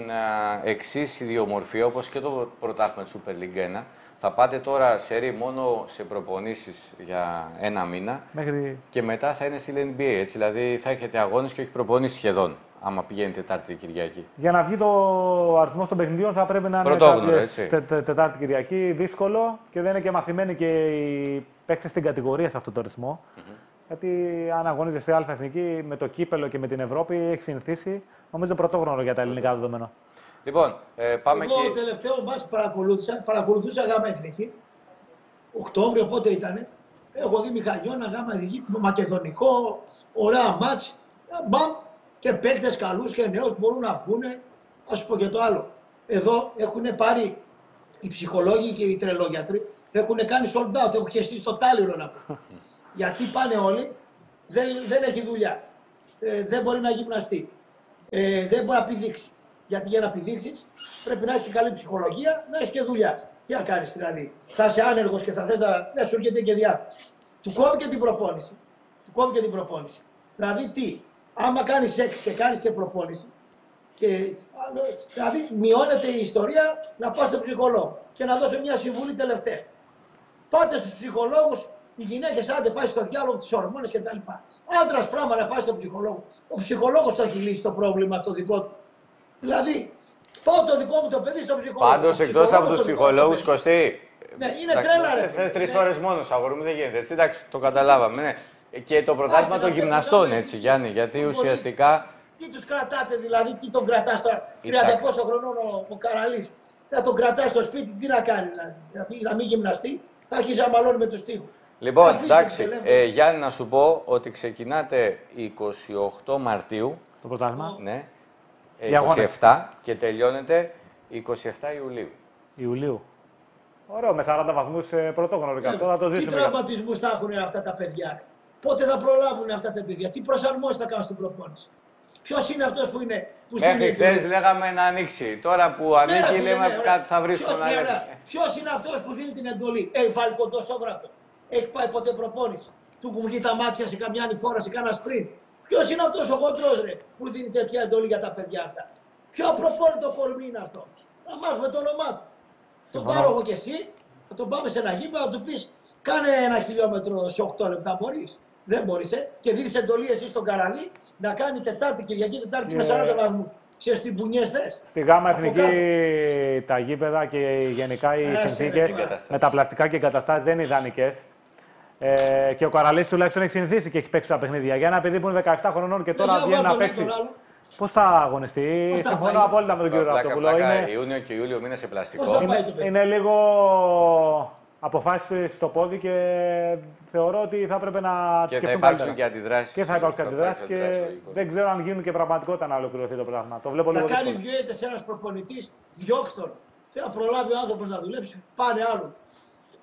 εξής ιδιομορφία όπως και το πρωτάθλημα της Super League 1 θα πάτε τώρα σε ρί μόνο σε προπονήσεις για ένα μήνα Μέχρι... και μετά θα είναι στη NBA. Έτσι, δηλαδή θα έχετε αγώνες και όχι προπονήσεις σχεδόν. Άμα πηγαίνει Τετάρτη Κυριακή. Για να βγει το αριθμό των παιχνιδιών θα πρέπει να είναι κάποιες τε, τε, Τετάρτη Κυριακή. Δύσκολο και δεν είναι και μαθημένοι και οι παίκτες στην κατηγορία σε αυτό το ρυθμό. Mm -hmm. Γιατί αν αγωνίζεσαι σε Α εθνική με το κύπελο και με την Ευρώπη έχεις συνηθίσει. Νομίζω πρωτόγνωρο για τα ελληνικά δεδομένα. Λοιπόν, ε, πάμε Εγώ και... το τελευταίο μας παρακολούθησα, παρακολουθούσα γάμα εθνική. Οκτώβριο πότε ήτανε. Έχω δει Μιχαλιώνα, γάμα εθνική, μακεδονικό, ωραία μάτς. Μπαμ και παίκτες καλούς και νέους μπορούν να βγουν. Ας πω και το άλλο. Εδώ έχουν πάρει οι ψυχολόγοι και οι τρελόγιατροι έχουν κάνει sold out, έχουν χεστεί στο τάλιρο να πω. Γιατί πάνε όλοι, δεν, δεν έχει δουλειά. Ε, δεν μπορεί να γυμναστεί. Ε, δεν μπορεί να πηδήξει. Γιατί για να πηδήξεις πρέπει να έχεις και καλή ψυχολογία, να έχεις και δουλειά. Τι να κάνεις δηλαδή. Θα είσαι άνεργος και θα θες να. Δεν σου έρχεται και διάθεση. Του κόβει και την προπόνηση. Του κόβει και την προπόνηση. Δηλαδή τι, άμα κάνεις σεξ και κάνεις και προπόνηση, και, δηλαδή μειώνεται η ιστορία να πας στον ψυχολόγο. Και να δώσω μια συμβουλή τελευταία. Πάτε στους ψυχολόγους, οι γυναίκες άντε πάει στο διάλογο τις ορμόνες κτλ. Άντρας πράγμα να πάει στον ψυχολόγο. Ο ψυχολόγος το έχει λύσει το πρόβλημα το δικό του. Δηλαδή, πάω το δικό μου το παιδί στο ψυχολόγο. Πάντως εκτός από τους ψυχολόγους, Κωστή. Ναι, είναι τρέλα, ρε. Θες τρεις ώρες μόνος, αγόρι μου δεν γίνεται έτσι. Εντάξει, το καταλάβαμε. Ναι. Και το πρωτάθλημα των γυμναστών, έτσι, Γιάννη. Γιατί ουσιαστικά. Τι τους κρατάτε, δηλαδή, τι τον κρατάς τώρα; 30 πόσο χρονών ο, ο Καραλής. Θα τον κρατάει στο σπίτι, τι να κάνει, δηλαδή. Να μην γυμναστεί, θα αρχίσει να μαλώνει με τους τείχους. Λοιπόν, εντάξει, ε, Γιάννη, να σου πω ότι ξεκινάτε 28 Μαρτίου. Το πρωτάθλημα. Ναι. 27 και τελειώνεται 27 Ιουλίου. Ιουλίου. Ωραίο, με 40 βαθμούς ε, πρωτόγνωρο και αυτό θα το ζήσουμε. Τι τραυματισμούς θα έχουν αυτά τα παιδιά; Πότε θα προλάβουν αυτά τα παιδιά, τι προσαρμόσεις θα κάνουν στην προπόνηση; Ποιος είναι αυτός που είναι. Που Μέχρι χθες λέγαμε να ανοίξει. Τώρα που Ναι, ανοίγει, λέμε κάτι θα βρίσκουμε να λέμε. Ποιος είναι αυτός που δίνει την εντολή; Έχει βάλει κοντό σόβρακο. Έχει πάει ποτέ προπόνηση; Του έχουν βγει τα μάτια σε καμιά άλλη φορά, σε κάνα σπριν. Ποιος είναι αυτός ο χοντρός ρε που δίνει τέτοια εντολή για τα παιδιά αυτά; Ποιο απροπόνητο κορμί είναι αυτό; Να μάθουμε το όνομά του. Τον πάρω εγώ και εσύ, θα τον πάμε σε ένα γήπεδο, να του πεις κάνε ένα χιλιόμετρο σε 8 λεπτά. Μπορείς. Δεν μπορείς. Ε. Και δίνεις εντολή εσύ στον Καραλί να κάνει Τετάρτη, Κυριακή, Τετάρτη με 40 βαθμούς. Ξέρεις τι μπουνιές θες; Στη ΓΑΜΑ Εθνική τα γήπεδα και γενικά οι Ε, συνθήκες σε, με τα πλαστικά και εγκαταστάσεις δεν είναι ιδανικές. Ε, και ο Καραλή τουλάχιστον έχει συνηθίσει και έχει παίξει τα παιχνίδια. Για ένα παιδί που είναι 17 χρονών και τώρα Για βγαίνει βάλ να τον παίξει. τον άλλο. Πώς θα αγωνιστεί, Πώς θα συμφωνώ πάει; απόλυτα με τον κύριο Πλάκα, Ραπτοπούλο. πλάκα, Είναι, Ιούνιο και Ιούλιο μήνα σε Πώς θα πλαστικό. πάει. είναι, το παιδί; είναι λίγο αποφάσει στο πόδι και θεωρώ ότι θα έπρεπε να τι Και θα σκεφτούν υπάρξουν καλύτερα. και αντιδράσεις. Και θα υπάρξουν αντιδράσεις και δεν ξέρω αν γίνουν και πραγματικότητα να ολοκληρωθεί το πράγμα. Το βλέπω Να λίγο κάνει δύσκολο. δύο ήττε ένα προπονητής, διώξτε τον. Θέλει να προλάβει ο άνθρωπος να δουλέψει, πάρε άλλον.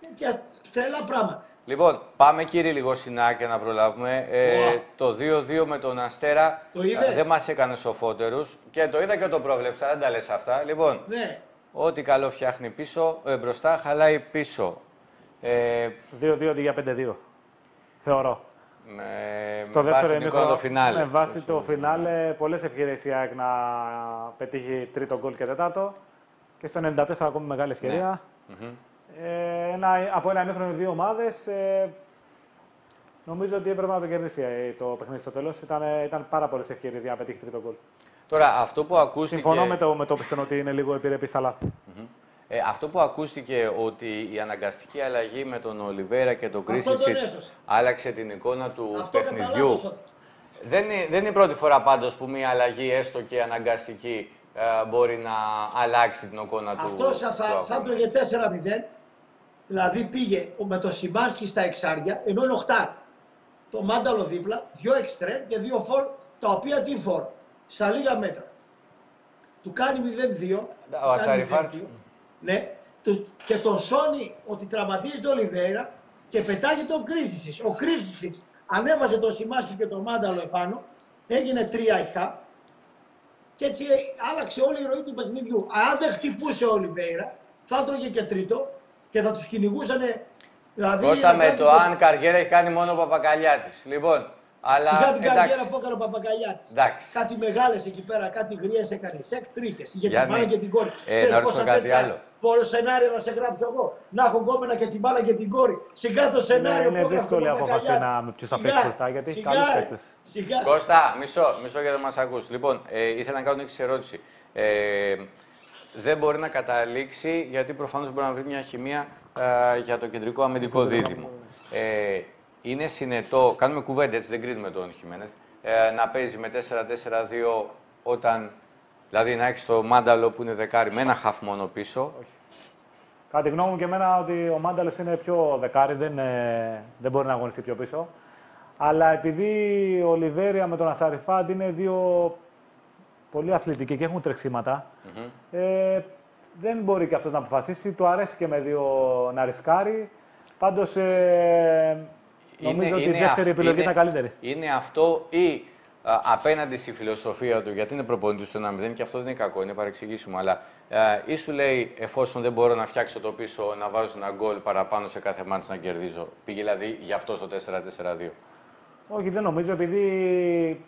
Τέτοια τρελά πράγματα. Λοιπόν, πάμε κύριε λίγο συνάκια να προλάβουμε. Ε, Ωα. το 2-2 με τον Αστέρα Το είδες; ε, δεν μας έκανες σοφότερου και το είδα και το πρόβλεψα, δεν τα λες αυτά. Λοιπόν, Ναι. ό,τι καλό φτιάχνει πίσω, ε, μπροστά χαλάει πίσω. Ε, 2-2 αντί για 5-2. Θεωρώ. με, Στο με δεύτερο βάση την εικόνα ημίχρονο, το φινάλε. με βάση το φινάλε, πολλές ευκαιρίες η ΑΕΚ να πετύχει τρίτο γκολ και τέταρτο. Και στο 94 ακόμη μεγάλη ευκαιρία. Ε, ένα, από ένα ημίχρονο οι δύο ομάδες. Ε, νομίζω ότι έπρεπε να το κερδίσει ε, το παιχνίδι στο τέλος. Ήταν, ήταν πάρα πολλές ευκαιρίες για να πετύχει τρίτο γκολ. Τώρα, αυτό που ακούστηκε... Συμφωνώ με το, με το πιστεύω ότι είναι λίγο επιρρεπή στα λάθη. Ε, αυτό που ακούστηκε ότι η αναγκαστική αλλαγή με τον Ολιβέρα και τον τον Κρίσισιτ έσωσε. άλλαξε την εικόνα του Αυτό παιχνιδιού. καταλάβω. Δεν είναι, δεν είναι η πρώτη φορά πάντως που μια αλλαγή, έστω και αναγκαστική, ε, μπορεί να αλλάξει την εικόνα του. Αυτός θα, του θα, θα αγώνα. έτρωγε 4-0. Δηλαδή πήγε με το Σιμάνσκι στα εξάρια, ενώ είναι οχτάρι. Το μάνταλο δίπλα, δύο εξτρέμ και δύο φορ, τα οποία τι φορ; Στα λίγα μέτρα. Του κάνει 0-2. Ο κάνει Ασαριφάρ. 0-2. Ναι. Του- και τον σώνει ότι τραυματίζεται ο Ολιβέρα και πετάγει τον Κρίσισιτς. Ο Κρίσισιτς ανέβασε το Σιμάνσκι και το μάνταλο επάνω, έγινε 3 ηχά και έτσι άλλαξε όλη η ροή του παιχνιδιού. Αν δεν χτυπούσε ο Ολιβέηρα, θα έτρωγε και τρίτο και θα τους κυνηγούσαν. Δηλαδή, Κώστα να με κάνει το την- αν καριέρα έχει κάνει μόνο ο Παπακαλιάτης. Λοιπόν, αλλά Σιγά την καριέρα εντάξει. που έκανε ο Παπακαλιάτης. Εντάξει. Κάτι μεγάλες εκεί πέρα, κάτι γριές έκανες. Σεκ τρίχες. Για την Γιάννη, μπάλα και την κόρη. ε, Ξέρεις να ρωτήσω πόσα κάτι τέτοια άλλο. Πόρο σενάριο να σε γράψω εγώ. Να έχω γκόμενα και την μπάλα και την κόρη. Σιγά το σενάριο είναι που έγραφε δύσκολη ο η απόφαση Παπακαλιάτης. να- με ποιους θα Σιγά, παίξει μπροστά, γιατί έχει σιγά, καλούς ε, παίκτες. Σιγά. Κώστα, μισό, μισό για να μας ακούς. Λοιπόν, ε, ήθελα να κάνω την εξής ερώτηση. Ε, δεν μπορεί να καταλήξει, γιατί προφανώς μπορεί να βρει μια χημεία ε, για το κεντρικό αμυντικό δίδυμο. Ε, είναι συνετό, κάνουμε κουβέντα έτσι, δεν κρίνουμε τον Χιμένεθ, ε, να παίζει με 4-4-2 όταν, δηλαδή να έχει το μάνταλο που είναι δεκάρι με ένα χαφ μόνο πίσω. Κατά τη γνώμη μου και εμένα ότι ο Μάνταλε είναι πιο δεκάρι, δεν, ε, δεν μπορεί να αγωνιστεί πιο πίσω. Αλλά επειδή ο Ολιβέρια με τον Ασαριφάντ είναι δύο πολύ αθλητικοί και έχουν τρεξίματα, ε, δεν μπορεί και αυτός να αποφασίσει. Του αρέσει και με δύο να ρισκάρει. Πάντως ε, νομίζω ότι η δεύτερη αυ- επιλογή είναι- ήταν καλύτερη. Είναι αυτό ή α, απέναντι στη φιλοσοφία του, γιατί είναι προπονητής του 1-0 και αυτό δεν είναι κακό, είναι παρεξηγήσιμο. Αλλά α, ή σου λέει, εφόσον δεν μπορώ να φτιάξω το πίσω, να βάζω ένα γκολ παραπάνω σε κάθε μάτς να κερδίζω. Πήγε δηλαδή γι' αυτό στο 4-4-2. Όχι, δεν νομίζω, επειδή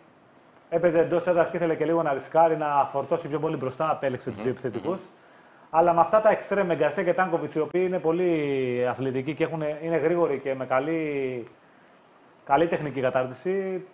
έπαιζε εντός έδρας και ήθελε και λίγο να ρισκάρει, να φορτώσει πιο πολύ μπροστά, απέλεξε τους δύο επιθετικούς. Αλλά με αυτά τα εξτρέμ, με Γκαρσία και Τάνκοβιτς, οι οποίοι είναι πολύ αθλητικοί και έχουν, είναι γρήγοροι και με καλή, καλή τεχνική κατάρτιση,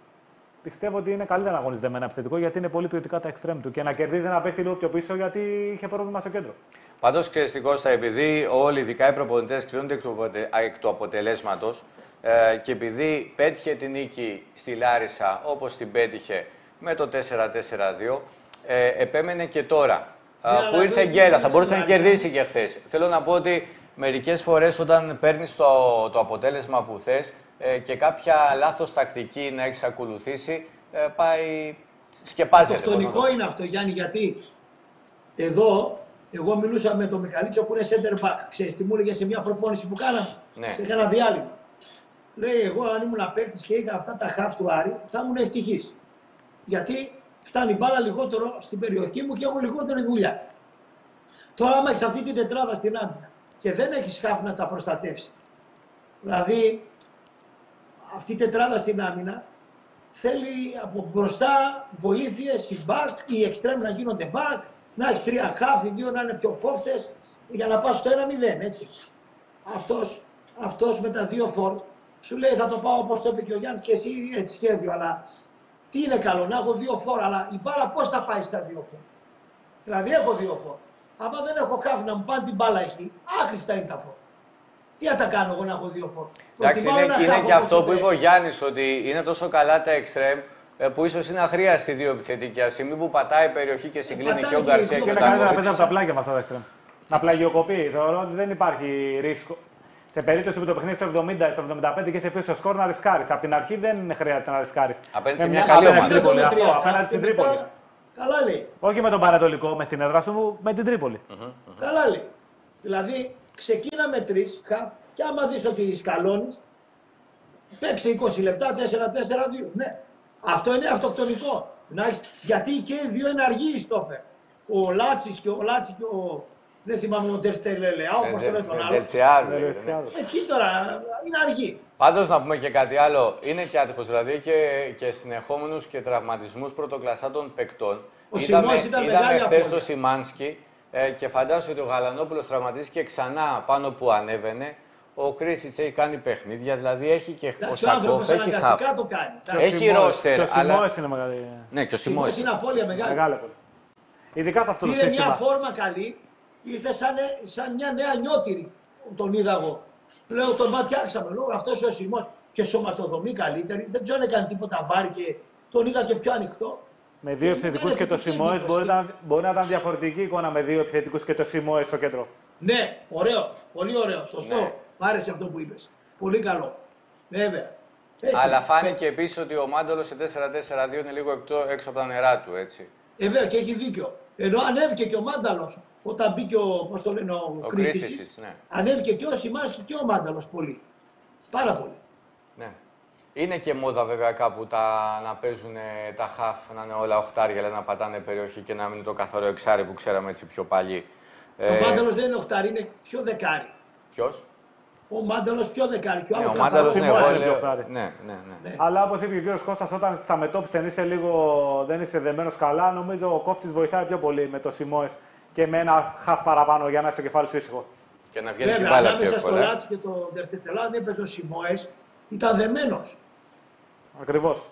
πιστεύω ότι είναι καλύτερα να αγωνίζεται με ένα επιθετικό γιατί είναι πολύ ποιοτικά τα εξτρέμ του και να κερδίζει ένα παίχτη λίγο πιο πίσω γιατί είχε πρόβλημα στο κέντρο. Πάντως, ξέρεις τι Κώστα, επειδή όλοι, ειδικά οι προπονητές, κρίνονται εκ του, αποτε... εκ του αποτελέσματος ε, και επειδή πέτυχε την νίκη στη Λάρισα όπως την πέτυχε με το 4-4-2, ε, επέμενε και τώρα. Ναι, ε, αλλά που το ήρθε έχει γκέλα, γίνει θα μπορούσε να Λάρισα. κερδίσει και χθες. Θέλω να πω ότι μερικές φορές όταν παίρνεις το, το αποτέλεσμα που θες ε, και κάποια λάθος τακτική να έχει ακολουθήσει, ε, πάει. σκεπάζεται. πώς να το Αυτοκτονικό είναι αυτό, Γιάννη, γιατί εδώ εγώ μιλούσα με τον Μιχαλίτσο που είναι center back. Ξέρεις τι μου έλεγε σε μια προπόνηση που κάναμε, Ναι. σε ένα διάλειμμα. Λέει, εγώ αν ήμουν παίκτης και είχα αυτά τα χαφ του Άρη, θα ήμουν ευτυχής. Γιατί φτάνει μπάλα λιγότερο στην περιοχή μου και έχω λιγότερη δουλειά. Τώρα, άμα έχεις αυτή την τετράδα στην άμυνα και δεν έχεις χάφ να τα προστατεύσεις, δηλαδή αυτή η τετράδα στην άμυνα θέλει από μπροστά βοήθειες, οι back, οι εξτρέμ να γίνονται back, να έχεις τρία χάφ, οι δύο να είναι πιο κόφτες για να πας στο 1-0, έτσι. Αυτός αυτός με τα δύο φόρ σου λέει θα το πάω όπως το είπε και ο Γιάννης και εσύ έτσι σχέδιο, αλλά τι είναι καλό, να έχω δύο φόρ, αλλά η μπάλα πώς θα πάει στα δύο φόρ. Δηλαδή έχω δύο φόρ. Άμα δεν έχω χάφ να μου πάνε την μπάλα εκεί, άχρηστα είναι τα φόρ. Τι θα τα κάνω εγώ να έχω δύο φόρ. Εντάξει, είναι, είναι και αυτό που είπε ο Γιάννης, ότι είναι τόσο καλά τα εξτρέμ ε, που ίσως είναι αχρίαστη δύο επιθετική. Από στιγμή που πατάει η περιοχή και συγκλίνει και ο Γκαρσία και ο Είναι καλύτερα να παίζει από τα πλάγια με αυτά τα εξτρέμ. Να πλαγιοκοπεί. Θεωρώ ότι δεν υπάρχει ρίσκο. Σε περίπτωση που το παιχνίδι στο 70, στο 75 και σε πίσω σκορ να ρισκάρεις. Από την αρχή δεν χρειάζεται να ρισκάρεις. Απέναντι σε μια καλή ομάδα. Αυτό, απέναντι στην Τρίπολη. Καλά λέει. Όχι με τον Πανατολικό, μες στην έδρα σου, με την Τρίπολη. Καλά λέει. Δηλαδή, ξεκίνα με τρει και άμα δεις ότι σκαλώνεις, παίξει 20 λεπτά, 4-4-2. Ναι. Αυτό είναι αυτοκτονικό. γιατί και οι δύο είναι αργοί οι στόπερ. Ο Λάτσι και ο Λάτσι και ο. Δεν θυμάμαι ο Τερστελελεά, όπως το λέει τον άλλο. Εκεί τώρα είναι αργή. Πάντως να πούμε και κάτι άλλο. Είναι και άτυχος δηλαδή και, και συνεχόμενους και τραυματισμούς πρωτοκλασσάτων παικτών. Ο είδαμε, ήταν είδαμε χθες το Σιμάνσκι ε, και φαντάζομαι ότι ο Γαλανόπουλος τραυματίστηκε ξανά πάνω που ανέβαινε. Ο Κρίσιτς έχει κάνει παιχνίδια, δηλαδή έχει και ο Σακόφ, έχει χαφ. το κάνει. Έχει ρόστερ. Και ο Σιμόες είναι μεγάλη. Ναι, και ο Σιμόες. είναι απόλυτα μεγάλη. Μεγάλη Ειδικά σε αυτό το σύστημα. μια φόρμα καλή, ήρθε σαν, σαν μια νέα νιώτηρη, τον είδα εγώ. Λέω τον ματιάξαμε, λέω αυτός ο Σιμός και σωματοδομή καλύτερη, δεν ξέρω αν έκανε τίποτα βάρη και τον είδα και πιο ανοιχτό. Με δύο επιθετικούς και το Σιμόε μπορεί, μπορεί, να ήταν διαφορετική εικόνα με δύο επιθετικούς και το Σιμόε στο κέντρο. Ναι, ωραίο. Πολύ ωραίο. Σωστό. Ναι. Μ' άρεσε αυτό που είπες. Πολύ καλό. Βέβαια. Έχει. Αλλά φάνηκε επίσης ότι ο Μάντολος σε 4-4-2 είναι λίγο έξω από τα νερά του, έτσι. Ε, βέβαια και έχει δίκιο. Ενώ ανέβηκε και ο Μάνταλος όταν μπήκε ο, πώς το λένε, ο, ο Κρίστης, ναι. ανέβηκε και ο Σιμάσκι και ο Μάνταλος πολύ. Πάρα πολύ. Ναι. Είναι και μόδα βέβαια κάπου τα, να παίζουν τα χαφ, να είναι όλα οχτάρια, αλλά να πατάνε περιοχή και να μην είναι το καθαρό εξάρι που ξέραμε έτσι πιο παλιοί. Ο ε... Μάνταλος δεν είναι οχτάρι, είναι πιο δεκάρι. Ποιος; Ο Μάνταλος πιο δεκάρι. Και ο ναι, ο Μάνταλος είναι πιο οχτάρι. Ναι, ναι, ναι, ναι. Αλλά όπως είπε ο κ. Κώστας, όταν στα μετόπι δεν είσαι λίγο δεν είσαι δεμένος καλά, νομίζω ο κόφτη βοηθάει πιο πολύ με το Σιμόε και με ένα χαφ παραπάνω για να έχει το κεφάλι σου ήσυχο. Και να βγαίνει Βέβαια, και ανάμεσα στο Λάτσι και το Ντερτιτσελάν έπαιζε ο Σιμόες, ήταν δεμένος. Ακριβώς.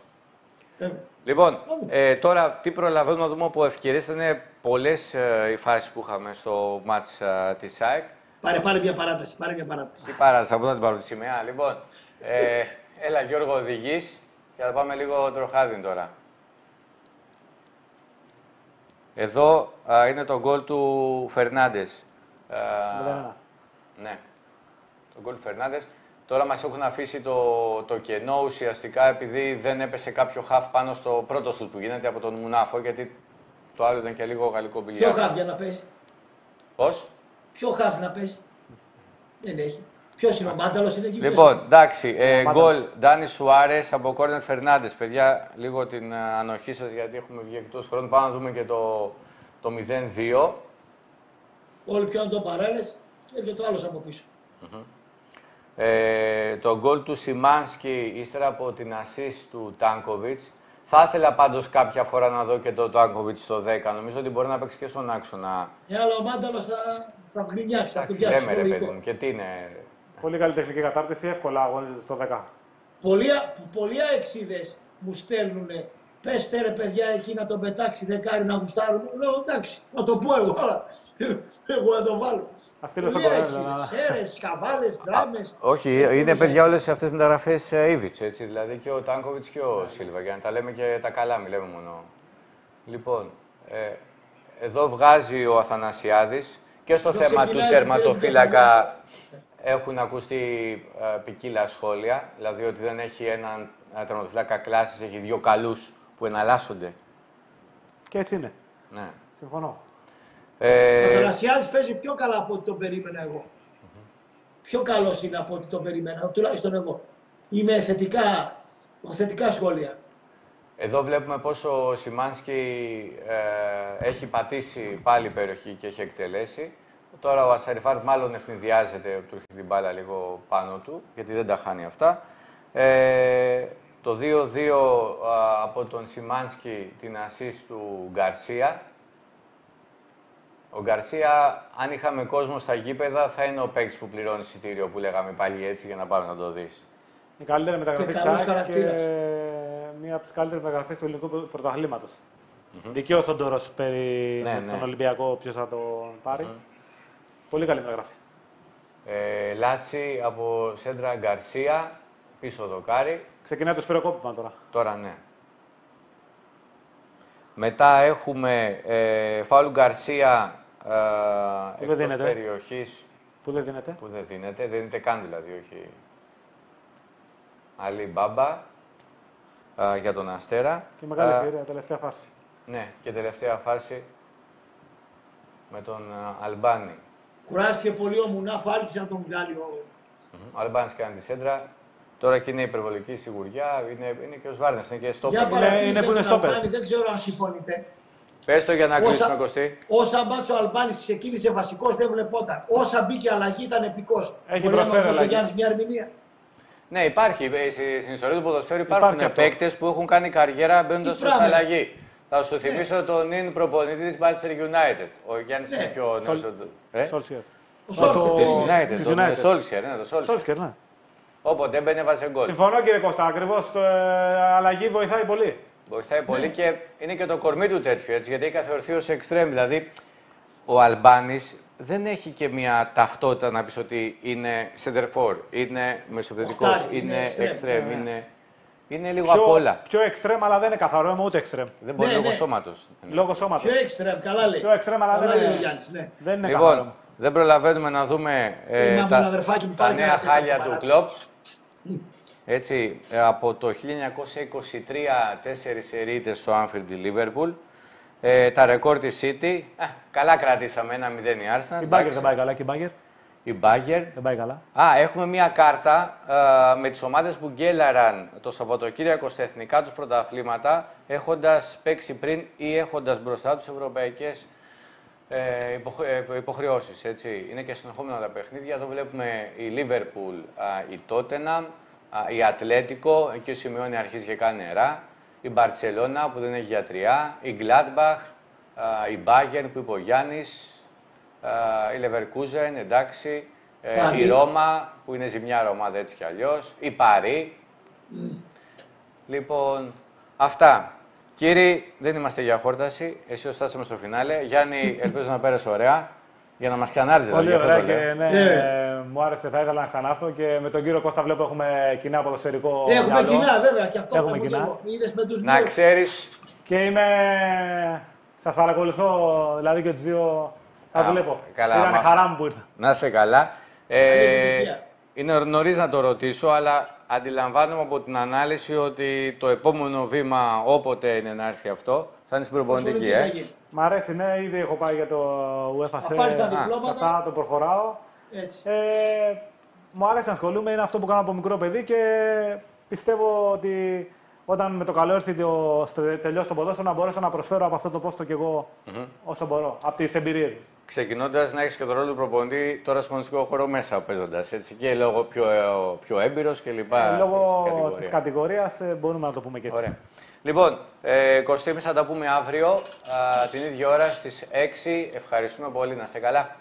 Λοιπόν, ε, τώρα τι προλαβαίνουμε να δούμε από ευκαιρίε. Ήταν πολλές ε, οι φάσεις που είχαμε στο μάτς ε, της ΣΑΕΚ. Πάρε, πάρε μια παράταση. Πάρε μια παράταση. Τι παράταση, από να την πάρω τη σημαία. Λοιπόν, ε, έλα Γιώργο οδηγείς και θα πάμε λίγο τροχάδιν τώρα. Εδώ α, είναι το γκολ του Φερνάντες. Ναι. Το γκολ του Φερνάντες. Τώρα μας έχουν αφήσει το, το κενό ουσιαστικά επειδή δεν έπεσε κάποιο χαφ πάνω στο πρώτο σουτ που γίνεται από τον Μουνάφο γιατί το άλλο ήταν και λίγο γαλλικό μπιλιάρδο. Ποιο χαφ για να πέσει. Πώς; Ποιο χαφ να πέσει. Δεν έχει. Ποιος είναι ο Μάνταλος, είναι εκεί. Λοιπόν, εντάξει. Ε, γκολ Ντάνι Σουάρες από Κόρνερ Φερνάντες. Παιδιά, λίγο την ε, ανοχή σας γιατί έχουμε βγει εκτός χρόνου. Πάμε να δούμε και το, το 0-2. Όλοι πιάνουν το παρέλε και το άλλος από πίσω. Ε, το γκολ του Σιμάνσκι ύστερα από την assist του Τάνκοβιτς. Θα ήθελα πάντως κάποια φορά να δω και το Τάνκοβιτς στο 10. Νομίζω ότι μπορεί να παίξει και στον άξονα. Ε, αλλά ο Μάνταλος θα, θα γκρινιάξει, θα του πιάσει. Λέμε ρε παιδί μου, και τι είναι. Πολύ καλή τεχνική κατάρτιση, εύκολα αγωνίζεται στο 10. Πολλοί, πολλοί αεξίδες μου στέλνουν Πεστε ρε παιδιά εκεί να τον πετάξει δεκάρι να γουστάρουν. Λέω εντάξει, να το πω εγώ. Εγώ θα το βάλω. Α στείλω στον κορονοϊό. Σέρες, καβάλε, δράμες. Όχι, είναι παιδιά όλες αυτές τι μεταγραφέ Ήβιτ. Έτσι, δηλαδή και ο Τάνκοβιτς και ο Σίλβα. Για να τα λέμε και τα καλά, μιλάμε μόνο. Λοιπόν, ε, εδώ βγάζει ο Αθανασιάδης και στο θέμα του τερματοφύλακα έχουν ακουστεί ε, ποικίλα σχόλια. Δηλαδή ότι δεν έχει έναν τερματοφύλακα κλάσης, έχει δύο καλούς που εναλλάσσονται. Και έτσι είναι. Ναι. Συμφωνώ. Ε... Ο Θανασιάδης παίζει πιο καλά από ό,τι τον περίμενα εγώ. Πιο καλός είναι από ό,τι τον περίμενα, τουλάχιστον εγώ. Είμαι θετικά, θετικά σχόλια. Εδώ βλέπουμε πόσο ο Σιμάνσκι ε, έχει πατήσει πάλι η περιοχή και έχει εκτελέσει. Τώρα ο Ασαριφάρτ μάλλον ευνηδιάζεται, του έχει την μπάλα λίγο πάνω του, γιατί δεν τα χάνει αυτά. Ε, το 2-2 από τον Σιμάνσκι την ασίστ του Γκαρσία. Ο Γκαρσία, αν είχαμε κόσμο στα γήπεδα, θα είναι ο παίκτης που πληρώνει εισιτήριο που λέγαμε πάλι έτσι για να πάμε να το δεις. Η καλύτερη μεταγραφή Και της καλός ΑΕΚ και χαρακτήρας. μία από τις καλύτερες μεταγραφές του ελληνικού πρωταθλήματος. Δικαίως ο Ντόρος περί Ναι, με ναι. τον Ολυμπιακό, ποιο θα τον πάρει. Πολύ καλή μεταγραφή. Ε, Λάτσι από Σέντρα Γκαρσία, πίσω δοκάρι. Ξεκινάει το σφαιροκόπημα τώρα. Τώρα ναι. Μετά έχουμε ε, φάουλ Γκαρσία ε, δεν εκτός δίνεται. περιοχής Που δεν δίνεται. που δεν δίνεται. Δεν δίνεται καν δηλαδή, όχι. Αλή Μπάμπα ε, για τον Αστέρα. Και μεγάλη Ε, ευκαιρία, τελευταία φάση. Ναι, και τελευταία φάση με τον ε, Αλμπάνη. Κουράστηκε πολύ ο Μουνάφ, άρχισε να τον βγάλει ο... Ο Αλμπάνης κάνει τη σέντρα. Τώρα και είναι υπερβολική σιγουριά. Είναι, είναι και ο Σβάρνες, είναι και στο Για είναι- παρατήρηση είναι που για είναι τον στόπερ. Αλμπάνη, δεν ξέρω αν συμφωνείτε. Πες το για να Όσα- κλείσουμε, Κωστή. Όσα ματς ο Αλμπάνης ξεκίνησε βασικός δεν βλεπόταν. Όσα μπήκε αλλαγή ήταν επικός. Έχει Μπορεί να προσφέρει μας δώσει ο αλλαγή. Γιάννης μια ερμηνεία; Ναι, υπάρχει. Ε, στη- Στην ιστορία του ποδοσφαίρου υπάρχουν Υπάρχει αυτό. παίκτες που έχουν κάνει καριέρα μπαίνοντας Τι ως πράγμα. αλλαγή. Θα σου θυμίσω τον νυν προπονητή της Manchester United. Ο Γιάννης Ναι. είναι πιο νέος. Σολ- Ε; Σόλσιερ. Ο το- Σόλσκερ, τι Της είναι. United, Της τον United. Σόλσιερ, ναι, τον Σόλσιερ. Σόλσκερ, ναι. Όποτε έμπαινε, βάζε γκολ. Συμφωνώ κύριε Κώστα, ακριβώς. Το ε, αλλαγή βοηθάει πολύ. Βοηθάει πολύ και είναι και το κορμί του τέτοιο έτσι, γιατί έχει καθεωρηθεί ως εξτρέμ. Δηλαδή, ο Αλμπάνης δεν έχει και μια ταυτότητα να πεις ότι είναι center for, είναι μεσοπαιδικό, Οχτάρι, είναι είναι εξτρέμ, εξτρέμ, ναι. είναι, είναι λίγο απ' όλα. πιο εξτρέμ, αλλά δεν είναι καθαρό αίμα ούτε εξτρέμ. Δεν μπορεί Ναι, λόγω ναι. σώματος. Λόγω σώματος. Πιο εξτρέμ, καλά λέει. Πιο εξτρέμ, αλλά Καλά δεν λέει ο είναι. Γιάννης, ναι. Δεν είναι καθαρό. Λοιπόν, δεν προλαβαίνουμε να δούμε ε, Είμαι από τα, ένα αδερφάκι μου, τα πάλι νέα ένα χάλια τέτοιο του παράδειγμα. κλοπ. Έτσι, ε, από το 1923 τέσσερις ερείτες στο Anfield η Liverpool. Ε, τα ρεκόρ της City. Α, καλά κρατήσαμε ένα 0 η Arsenal. Η Μπάγκερ εντάξει. δεν πάει καλά. Και η Μπάγκερ Η Bagger. δεν πάει καλά. Α, έχουμε μία κάρτα ε, με τις ομάδες που γκέλαραν το Σαββατοκύριακο στα εθνικά τους πρωταθλήματα έχοντας παίξει πριν ή έχοντας μπροστά τους ευρωπαϊκές ε, υποχ- ε, υποχρεώσεις. Έτσι. Είναι και συνεχόμενα τα παιχνίδια. Εδώ βλέπουμε η Λίβερπουλ, η Τότενα, η Ατλέτικο, εκεί ο Σιμεώνη αρχίζει και κάνει νερά, η Μπαρτσελώνα που δεν έχει γιατριά, η Γκλάντμπαχ, η Μπάγερν που είπε ο Γιάννης, Α, η Leverkusen, εντάξει. Ε, Παρί. η Ρώμα, που είναι ζημιά ομάδα έτσι κι αλλιώς. Η Παρί. Λοιπόν, αυτά. Κύριοι, δεν είμαστε για χόρταση. Εσύ ως φτάσαμε στο φινάλε. Γιάννη, ελπίζω να πέρασε ωραία. Για να μας ξανάρθεις. Πολύ δηλαδή, ωραία αυτό το και λέω. ναι, Ναι. μου άρεσε, θα ήθελα να ξανάρθω και με τον κύριο Κώστα βλέπω έχουμε κοινά ποδοσφαιρικό Έχουμε μυαλό. κοινά βέβαια και αυτό Έχουμε θα μου κοινά. το πω. Είδες με τους Να δύο. ξέρεις, Και είμαι... Σας παρακολουθώ, δηλαδή και τους δύο θα Α, βλέπω. καλά, Ήταν άμα- χαρά μου που ήρθα. να είσαι καλά. Καλή Ε, επιτυχία. είναι νωρίς να το ρωτήσω, αλλά αντιλαμβάνομαι από την ανάλυση ότι το επόμενο βήμα, όποτε είναι να έρθει αυτό, θα είναι στην προπονητική. Προπονητής θα Ε. γίνει. Μ' αρέσει, ναι, ήδη έχω πάει για το UEFA Θα πάρεις τα σε- διπλώματα. Αυτά το προχωράω. Έτσι. Ε, μου άρεσε να ασχολούμαι, είναι αυτό που κάνω από μικρό παιδί και πιστεύω ότι όταν με το καλό έρθει το, στο- τελειώσει το ποδόσφαιρο να μπορέσω να προσφέρω από αυτό το πόστο κι εγώ όσο μπορώ, από τις εμπειρίες μου. Ξεκινώντας να έχεις και το ρόλο του προπονητή τώρα στο μονιστικό χώρο μέσα παίζοντας. Και λόγω πιο, πιο έμπειρος κλπ. Ε, λόγω της της κατηγορίας. κατηγορίας ε, μπορούμε να το πούμε και έτσι. Ωραία. Λοιπόν, ε, Κωστή, εμείς θα τα πούμε αύριο α, την ίδια ώρα στις 6. Ευχαριστούμε πολύ. Να είστε καλά.